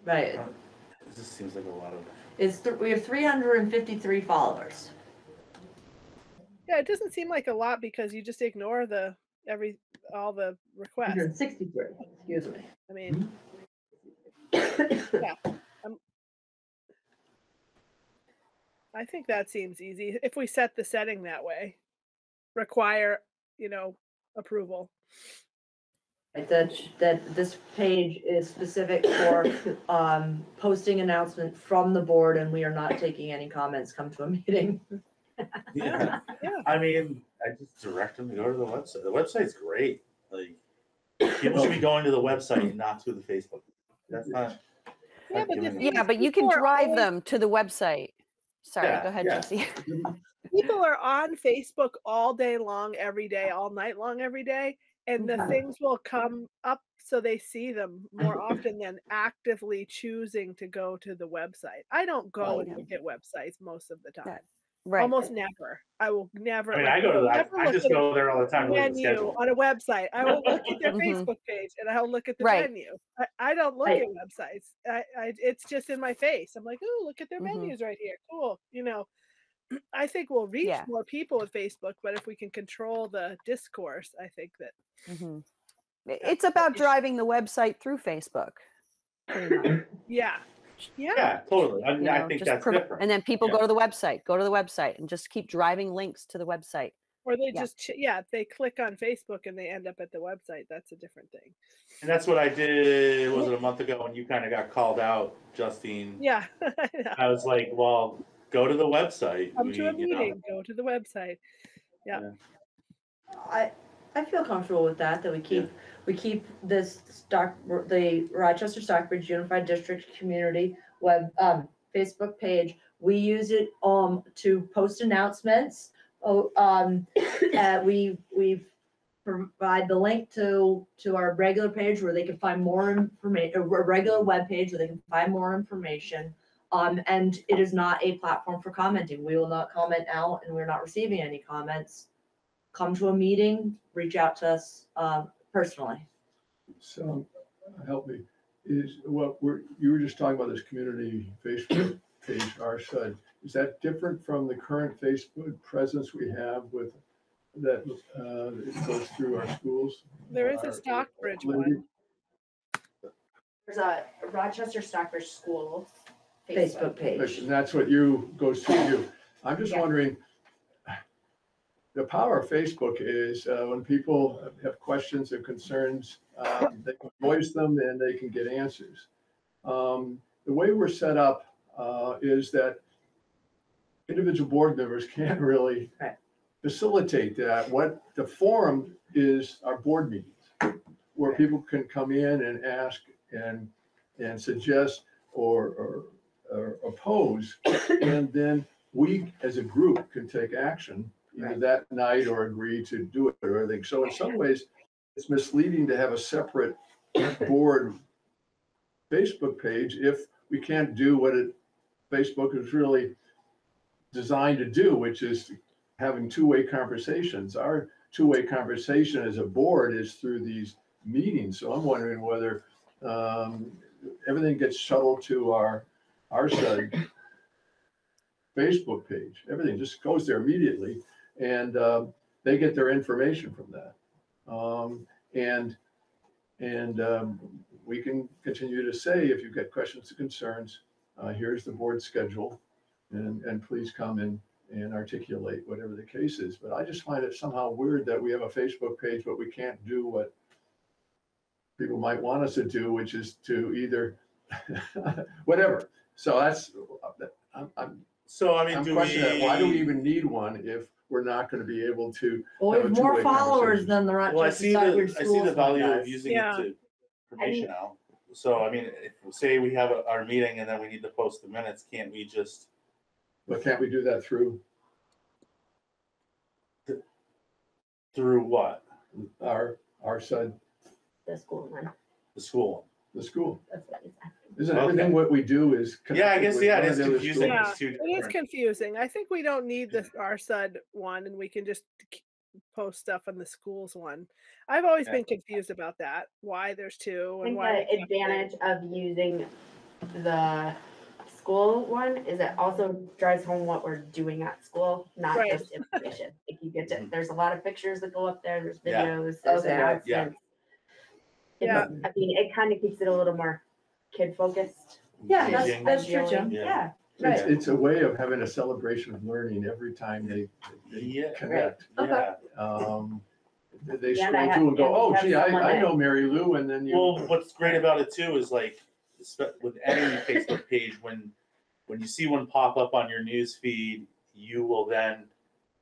Right, It just seems like a lot of. it's, th- we have three hundred and fifty-three followers. Yeah, it doesn't seem like a lot because you just ignore the every all the requests. Hundred and sixty-three, excuse me. I mean, yeah, um, I think that seems easy if we set the setting that way. Require, you know, approval. Right, That, that this page is specific for, um, posting announcement from the board and we are not taking any comments, come to a meeting. Yeah. Yeah. I mean, I just direct them to go to the website. The website's great. Like, people should be going to the website and not to the Facebook. That's not. Yeah, but giving the them- Yeah, but you can drive them to the website. Sorry, Yeah, go ahead, yeah. Jesse. people are on Facebook all day long, every day, all night long, every day, and the things will come up so they see them more often than actively choosing to go to the website. I don't go Oh, and yeah. look at websites most of the time. Right. Almost never. I will never. I mean, like, I go to will the, I, never I look just go there all the time. to look at the Menu on a website. I will look at their Mhm. Facebook page and I'll look at the Right. menu. I, I don't look Right. at websites. I, I, it's just in my face. I'm like, oh, look at their Mhm. menus right here. Cool. You know, I think we'll reach Yeah. more people with Facebook, but if we can control the discourse, I think that Mhm. It's about driving the website through Facebook. yeah, yeah, Yeah, totally. I, mean, you I think that's provi- different. And then people Yeah. go to the website, go to the website and just keep driving links to the website. or they Yeah. just ch- yeah, they click on Facebook and they end up at the website. That's a different thing. And that's what I did. Was it a month ago when you kind of got called out, Justine? Yeah, I. I was like, well, go to the website. come to a We- you know, meeting, go to the website. Yeah. I, I feel comfortable with that, that we keep, we keep this stock, the Rochester Stockbridge Unified District Community web, um, Facebook page. We use it, um, to post announcements. Oh, um, uh, we, we provide the link to, to our regular page where they can find more information, a regular web page where they can find more information. Um, and it is not a platform for commenting. We will not comment out and we're not receiving any comments come to a meeting, reach out to us um, personally. So, help me, is what we're, you were just talking about this community Facebook page, RSUD. Is that different from the current Facebook presence we have with, that, uh, it goes through our schools? There is a Our- Stockbridge Lindy? one. There's a Rochester Stockbridge School Facebook But page. That's what you, goes through you. I'm just Yeah. wondering, the power of Facebook is uh, when people have questions or concerns, uh, they can voice them and they can get answers. Um, The way we're set up uh, is that individual board members can't really facilitate that. What the forum is our board meetings, where people can come in and ask and, and suggest or, or, or oppose. And then we, as a group, can take action either Right. that night or agree to do it or anything. So in some ways, it's misleading to have a separate board Facebook page if we can't do what it, Facebook is really designed to do, which is having two-way conversations. Our, two-way conversation as a board is through these meetings. So I'm wondering whether um, everything gets shuttled to our, RSUD Facebook page. Everything just goes there immediately and um, they get their information from that. Um, And, and um, we can continue to say, if you've got questions or concerns, uh, here's the board schedule. And, and please come and, and articulate whatever the case is. But I just find it somehow weird that we have a Facebook page, but we can't do what people might want us to do, which is to either, whatever. So that's, I'm, I'm, So I mean, I'm do questioning, that. why do we we? even need one if we're not gonna be able to? Well, we have a more two-way followers conversation. than the Well, I Rochester see the, I see Schools the value of does. using Yeah. it to information now. So I mean, if, say we have a- our meeting and then we need to post the minutes, can't we just, But can't we do that through through what? our, our side, The school one, The school? The school? that's what he's asking. Isn't Okay. everything what we do is? Yeah, I connected guess, with yeah, one it of is the other confusing. schools? Yeah, It's two It is different. confusing. I think we don't need the RSUD one and we can just k- post stuff on the schools one. I've always Yeah. been confused about that, why there's two I and think why. the we can't do- advantage of using the school one is it also drives home what we're doing at school, not Right. just information. Like you get to, mm-hmm. there's a lot of pictures that go up there, there's Yeah. videos, there's Okay. Yeah. announcements. Yeah. I mean, it kind of keeps it a little more kid focused. Yeah, that's, that's true, Jim. Yeah. Yeah, It's, Right. it's a way of having a celebration of learning every time they, they Yeah. connect. Okay. Yeah. Um, They Yeah, and scroll I through and go, have- oh and gee, have I, I that- know Mary Lou, and then you. Well, what's great about it too is like, spe- with any Facebook page, when, when you see one pop up on your news feed, you will then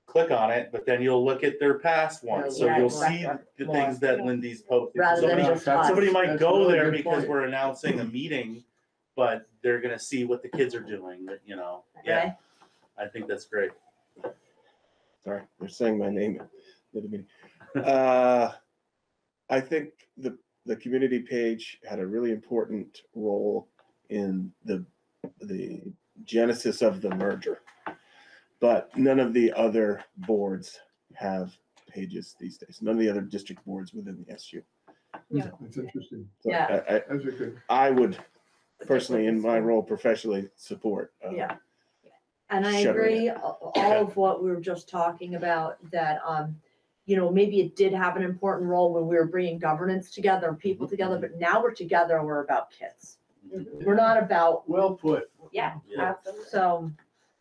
click on it, but then you'll look at their past ones, so Yeah, you'll exactly. see the things that Lindy's posted. Rather than Somebody, just us. somebody might That's a go really there good because point. we're announcing a meeting, but they're gonna see what the kids are doing, that, you know, yeah, Right? I think that's great. Sorry, they're saying my name at the meeting. Uh, I think the, the community page had a really important role in the, the genesis of the merger. But none of the other boards have pages these days. None of the other district boards within the SU. Yeah. It's interesting. So Yeah. I, I, That's a good, I would personally, in my role professionally, support. uh, Yeah. And I Shuttering agree, a- all of what we were just talking about, that, um, you know, maybe it did have an important role when we were bringing governance together, people together, but now we're together, we're about kids. We're not about, well put. yeah, Yeah. absolutely. so,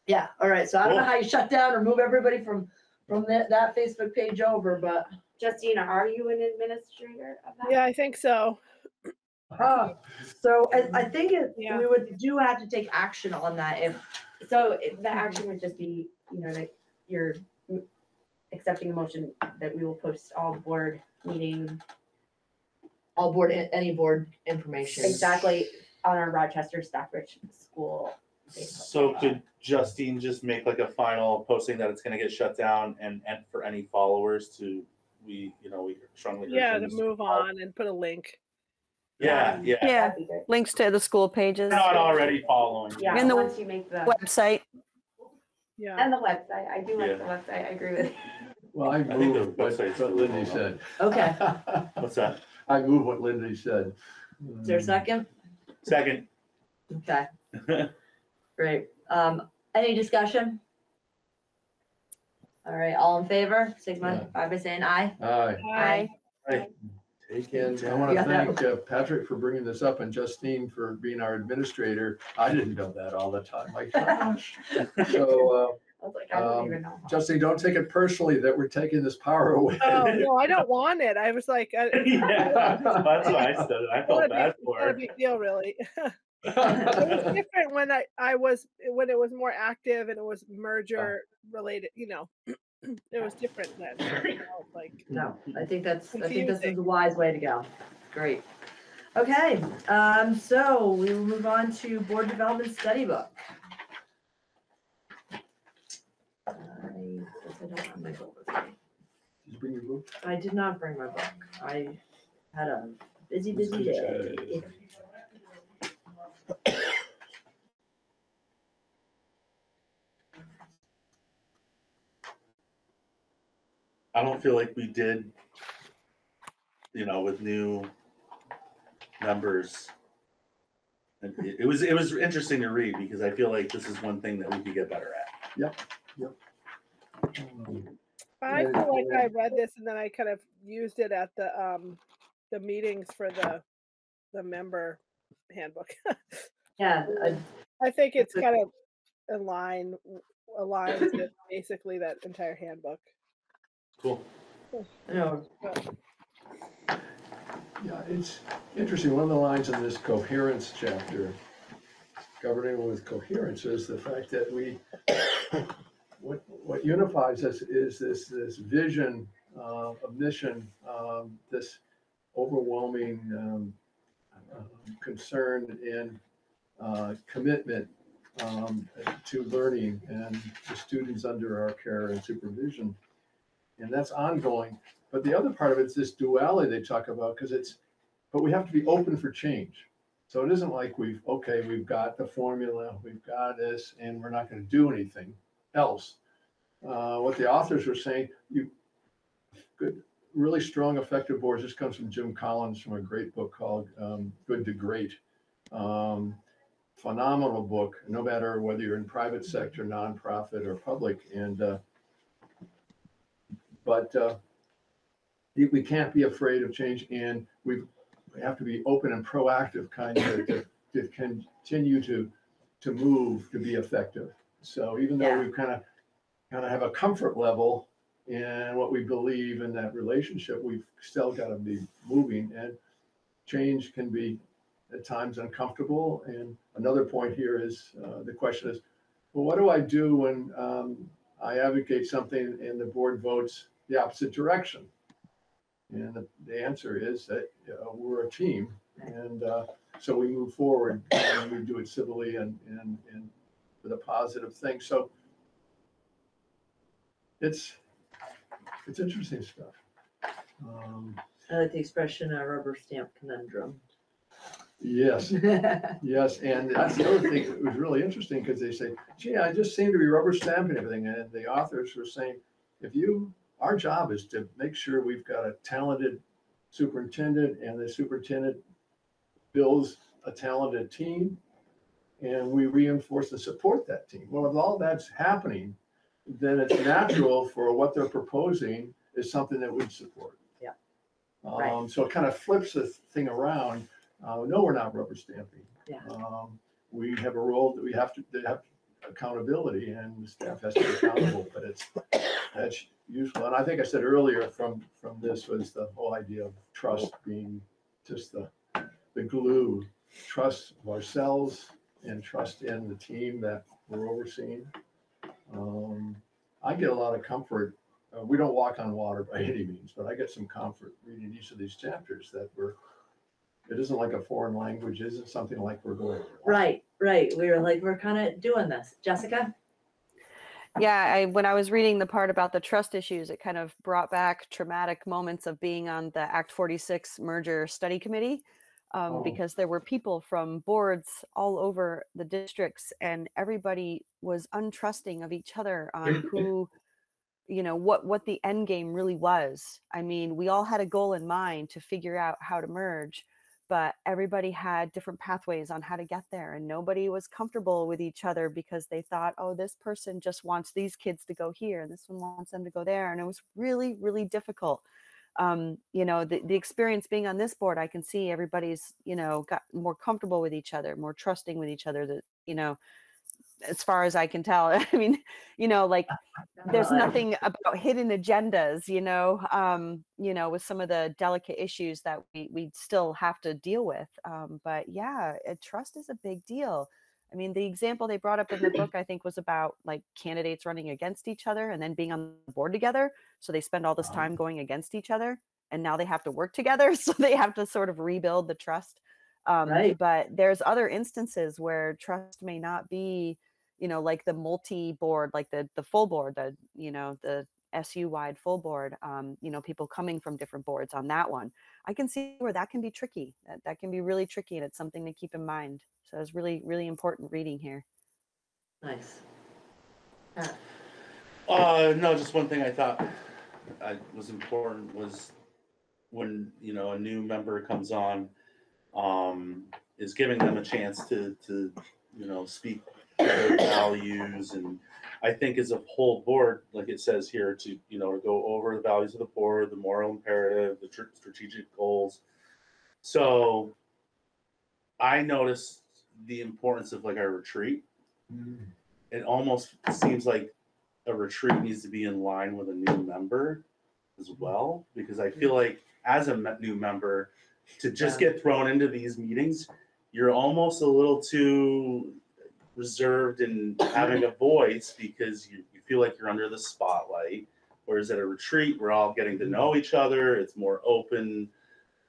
yeah, all right, so I don't know how you shut down or move everybody from, from that, that Facebook page over, but. Justine, are you an administrator of that? Yeah, I think so. Oh, so I, I mm-hmm. think it, Yeah. we would do have to take action on that if, So it- the mm-hmm. action would just be, you know, that you're accepting a motion that we will post all board meeting all board, any board information. exactly on our Rochester Stockbridge School. Facebook So could Justine just make like a final posting that it's gonna get shut down and, and for any followers to, we, you know, we strongly. Yeah, to move on and put a link. Yeah, yeah. Um, yeah, That'd be great. links to the school pages, They're Not already following. Yeah, In the once you make the, website. Yeah. and the website, I do like Yeah. the website, I agree with. Well, I think the move what website's what really Lindy said. Okay, What's that? I move what Lindy said. is there a second? Second. Okay, great. Um, any discussion? All right, all in favor, signify by saying aye. Aye. Hi. And I want to Yeah. thank uh, Patrick for bringing this up and Justine for being our administrator. I didn't know that all the time. My gosh. So I was like, I don't Um, even know. uh, Justine, don't take it personally that we're taking this power away. Oh, no, I don't want it. I was like, I- Yeah, that's what I said. I Not a felt big- bad it's for Not a her. big deal, really. It was different when I, I was, when it was more active and it was merger related, you know. It was different then. you know, Like, No, I think that's, I think this is a wise way to go. Great. Okay, um, so we will move on to board development study book. I guess I don't have my book with me. Did you bring your book? I did not bring my book. I had a busy, busy day. I don't feel like we did, you know, with new members. And It, it was, it was interesting to read because I feel like this is one thing that we could get better at. Um, I feel like. I read this and then I kind of used it at the um the meetings for the the member handbook. Yeah, I- I think it's That's a- kind of in line aligns with basically that entire handbook. Cool. you know, Yeah, it's interesting. One of the lines in this coherence chapter, governing with coherence, is the fact that we, what, what unifies us is this, this vision uh, of mission, um, this overwhelming um, concern and uh, commitment um, to learning and the students under our care and supervision. And that's ongoing. But the other part of it is this duality they talk about, because it's, but we have to be open for change. So it isn't like we've, okay, we've got the formula, we've got this, and we're not going to do anything else. Uh, what the authors were saying, you, good, really strong, effective boards. This comes from Jim Collins from a great book called um, Good to Great. Um, phenomenal book, no matter whether you're in private sector, nonprofit, or public. And uh, but uh, we can't be afraid of change, and we we have to be open and proactive, kind of to, to continue to to move to be effective. So even though Yeah. we kind of kind of have a comfort level in what we believe in that relationship, we've still got to be moving, and change can be at times uncomfortable. And another point here is uh, the question is, well, what do I do when um, I advocate something and the board votes the opposite direction? And the, the answer is that you know, we're a team, and uh, so we move forward and we do it civilly and and and with a positive thing. So it's it's interesting stuff. Um, I like the expression a rubber stamp conundrum. yes. Yes, and that's the other thing that was really interesting because they say, gee, I just seem to be rubber stamping everything. And the authors were saying, if you, our job is to make sure we've got a talented superintendent and the superintendent builds a talented team and we reinforce and support that team. Well, if all that's happening, then it's natural for what they're proposing is something that we'd support. Yeah. Right. Um, so it kind of flips the thing around. Uh, no, we're not rubber stamping. Yeah. Um, we have a role that we have to, they have accountability and the staff has to be accountable, but it's, that's useful. And I think I said earlier from, from this was the whole idea of trust being just the, the glue, trust of ourselves and trust in the team that we're overseeing. Um, I get a lot of comfort. Uh, we don't walk on water by any means, but I get some comfort reading each of these chapters that we're, it isn't like a foreign language, it isn't something like we're going. Right, right. We were like, we're kind of doing this. Jessica? Yeah, I, when I was reading the part about the trust issues, it kind of brought back traumatic moments of being on the Act 46 merger study committee. Um, Oh. Because there were people from boards all over the districts, and everybody was untrusting of each other on who, you know, what what the end game really was. I mean, we all had a goal in mind to figure out how to merge, but everybody had different pathways on how to get there and nobody was comfortable with each other because they thought oh this person just wants these kids to go here and this one wants them to go there and it was really really difficult um, you know the, the experience being on this board i can see everybody's you know got more comfortable with each other more trusting with each other that you know as far as i can tell i mean you know like there's Uh, nothing about hidden agendas you know um you know with some of the delicate issues that we we still have to deal with um but yeah uh, trust is a big deal i mean the example they brought up in the book i think was about like candidates running against each other and then being on the board together so they spend all this Ah. time going against each other and now they have to work together so they have to sort of rebuild the trust um, Right. but there's other instances where trust may not be you know like the multi board like the the full board the you know the su wide full board um, you know people coming from different boards on that one. I can see where that can be tricky that, that can be really tricky and it's something to keep in mind. So it's really really important reading here. Nice. Uh, no, just one thing I thought I was important was when, you know, a new member comes on, um, is giving them a chance to, to, you know, speak their values and I think as a whole board, like it says here, to, you know, to go over the values of the board, the moral imperative, the tr- strategic goals. So I noticed the importance of like our retreat. It almost seems like a retreat needs to be in line with a new member as well, because I feel like as a me- new member, to just get thrown into these meetings, you're almost a little too reserved and having a voice because you, you feel like you're under the spotlight. Whereas at a retreat, we're all getting to know each other. It's more open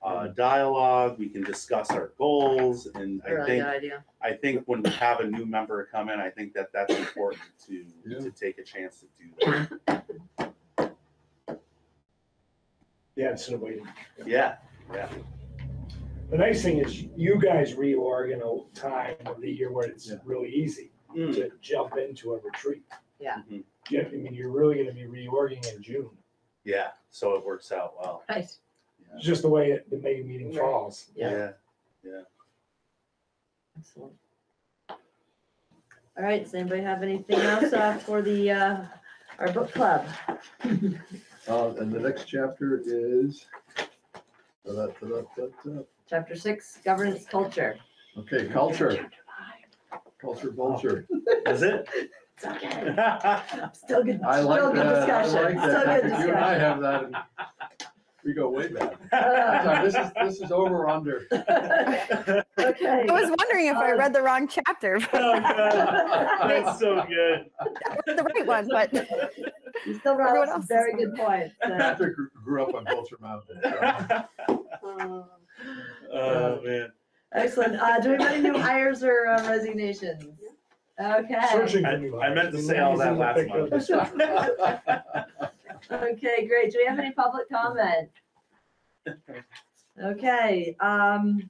uh, dialogue. We can discuss our goals, and I Really think idea. I think when we have a new member come in, I think that that's important to Yeah. to take a chance to do that. Yeah, instead of waiting. Yeah, yeah. The nice thing is you guys reorg in a time of the year where it's Yeah. really easy Mm. to jump into a retreat. Yeah. Mhm. Yeah, I mean, you're really gonna be reorging in June. Yeah, so it works out well. Nice. It's just the way it- the May meeting Right. falls. Yeah. Yeah. Excellent. All right, does anybody have anything else uh, for the, uh, our book club? Uh, and the next chapter is. da-da-da-da-da-da. Chapter six, governance culture. Okay, culture, culture, vulture. Is it? It's okay. Still good, I still like good that, I discussion. like Still that. good You and I discussion. have that. and We go way back. This is, this is over under. Okay. I was wondering if I Um, read the wrong chapter. but Oh, God. That's so good. I read the right one, but You still brought Everyone up some else very good points. uh, Patrick grew- grew up on Vulture Mountain. so. Oh, man. Excellent. Uh, do we have any new hires or uh, resignations? Okay. Searching I, for new I meant to say all that last month. Okay, great. Do we have any public comment? Okay, um.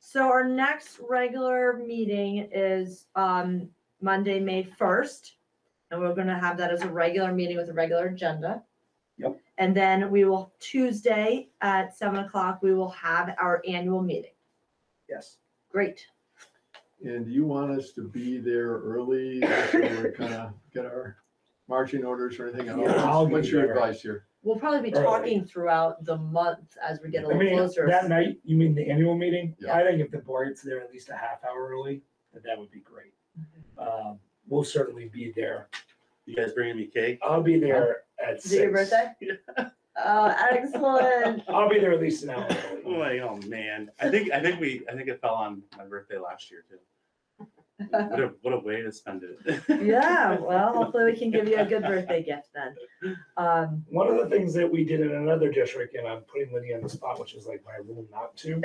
So our next regular meeting is, um, Monday, May first. And we're gonna have that as a regular meeting with a regular agenda. Yep. And then we will, Tuesday at seven o'clock, we will have our annual meeting. Yes. Great. And do you want us to be there early, so we kind of get our marching orders or anything Yeah, I'll else? be What's your there. advice here? We'll probably be Early. talking throughout the month as we get a I little mean, closer. that night, you mean the annual meeting? Yeah. I think if the board gets there at least a half hour early, that that would be great. Um, we'll certainly be there. You guys bringing me cake? I'll be there at Is it your six. birthday? Oh, excellent. I'll be there at least an hour Oh, early. my, oh, man. I think, I think we, I think it fell on my birthday last year too. What a, what a way to spend it. Yeah, well, hopefully we can give you a good birthday gift then. Um, One of the things that we did in another district, and I'm putting Lydia on the spot, which is like my rule not to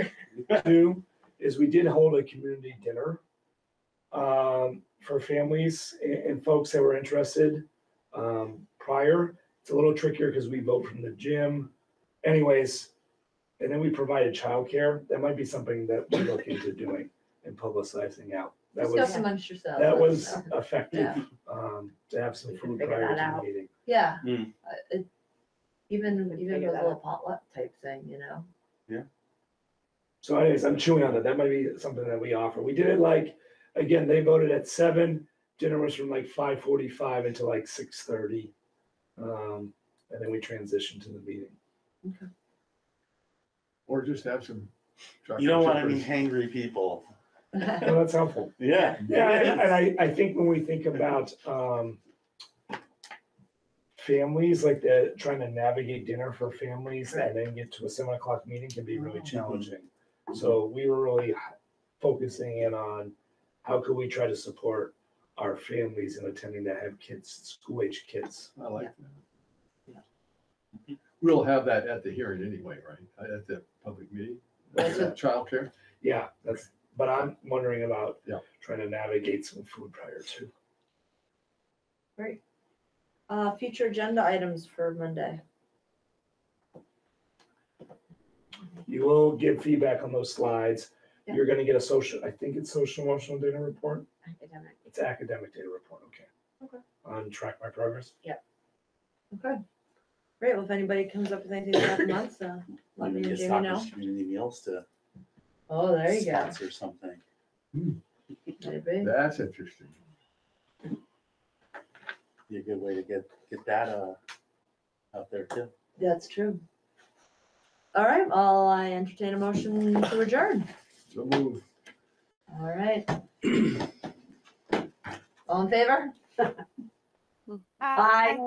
do, is we did hold a community dinner um, for families and, and folks that were interested um, prior. It's a little trickier because we vote from the gym. Anyways, and then we provided childcare. That might be something that we look into doing and publicizing out. That discuss was, amongst yourselves. that was effective, Yeah. um, to have some We food figure prior that to out. the meeting. Yeah. Mm. Uh, it- Even, even with a that little potluck type thing, you know? Yeah. So anyways, I'm chewing on that. That might be something that we offer. We did it like, again, they voted at seven. Dinner was from like five forty-five until like six thirty. Um, and then we transitioned to the meeting. Okay. Or just have some. chocolate You don't want any chippers. hangry people. Well, that's helpful. Yeah. Yeah, and and I, I think when we think about, um, families, like the, trying to navigate dinner for families and then get to a seven o'clock meeting can be really challenging. So we were really focusing in on how could we try to support our families in attending that have kids, school age kids. I like that. We'll have that at the hearing anyway, right? At the public meeting? That's it. Childcare? Yeah, that's, but I'm wondering about Yeah. trying to navigate some food prior to. Great. Uh, future agenda items for Monday. You will give feedback on those slides. Yeah. You're gonna get a social, I think it's social emotional data report. Academic. It's academic data report, okay. Okay. On track my progress. Yeah. Okay. Great, well, if anybody comes up with anything throughout the month, uh, let me Maybe and get Jamie know. Stockbridge Community Meals to Oh, there you go. sponsor something. Maybe. That's interesting. Be a good way to get, get that, uh, out there too. That's true. All right, well, I entertain a motion to adjourn. So move. All right. All in favor? Uh, Aye.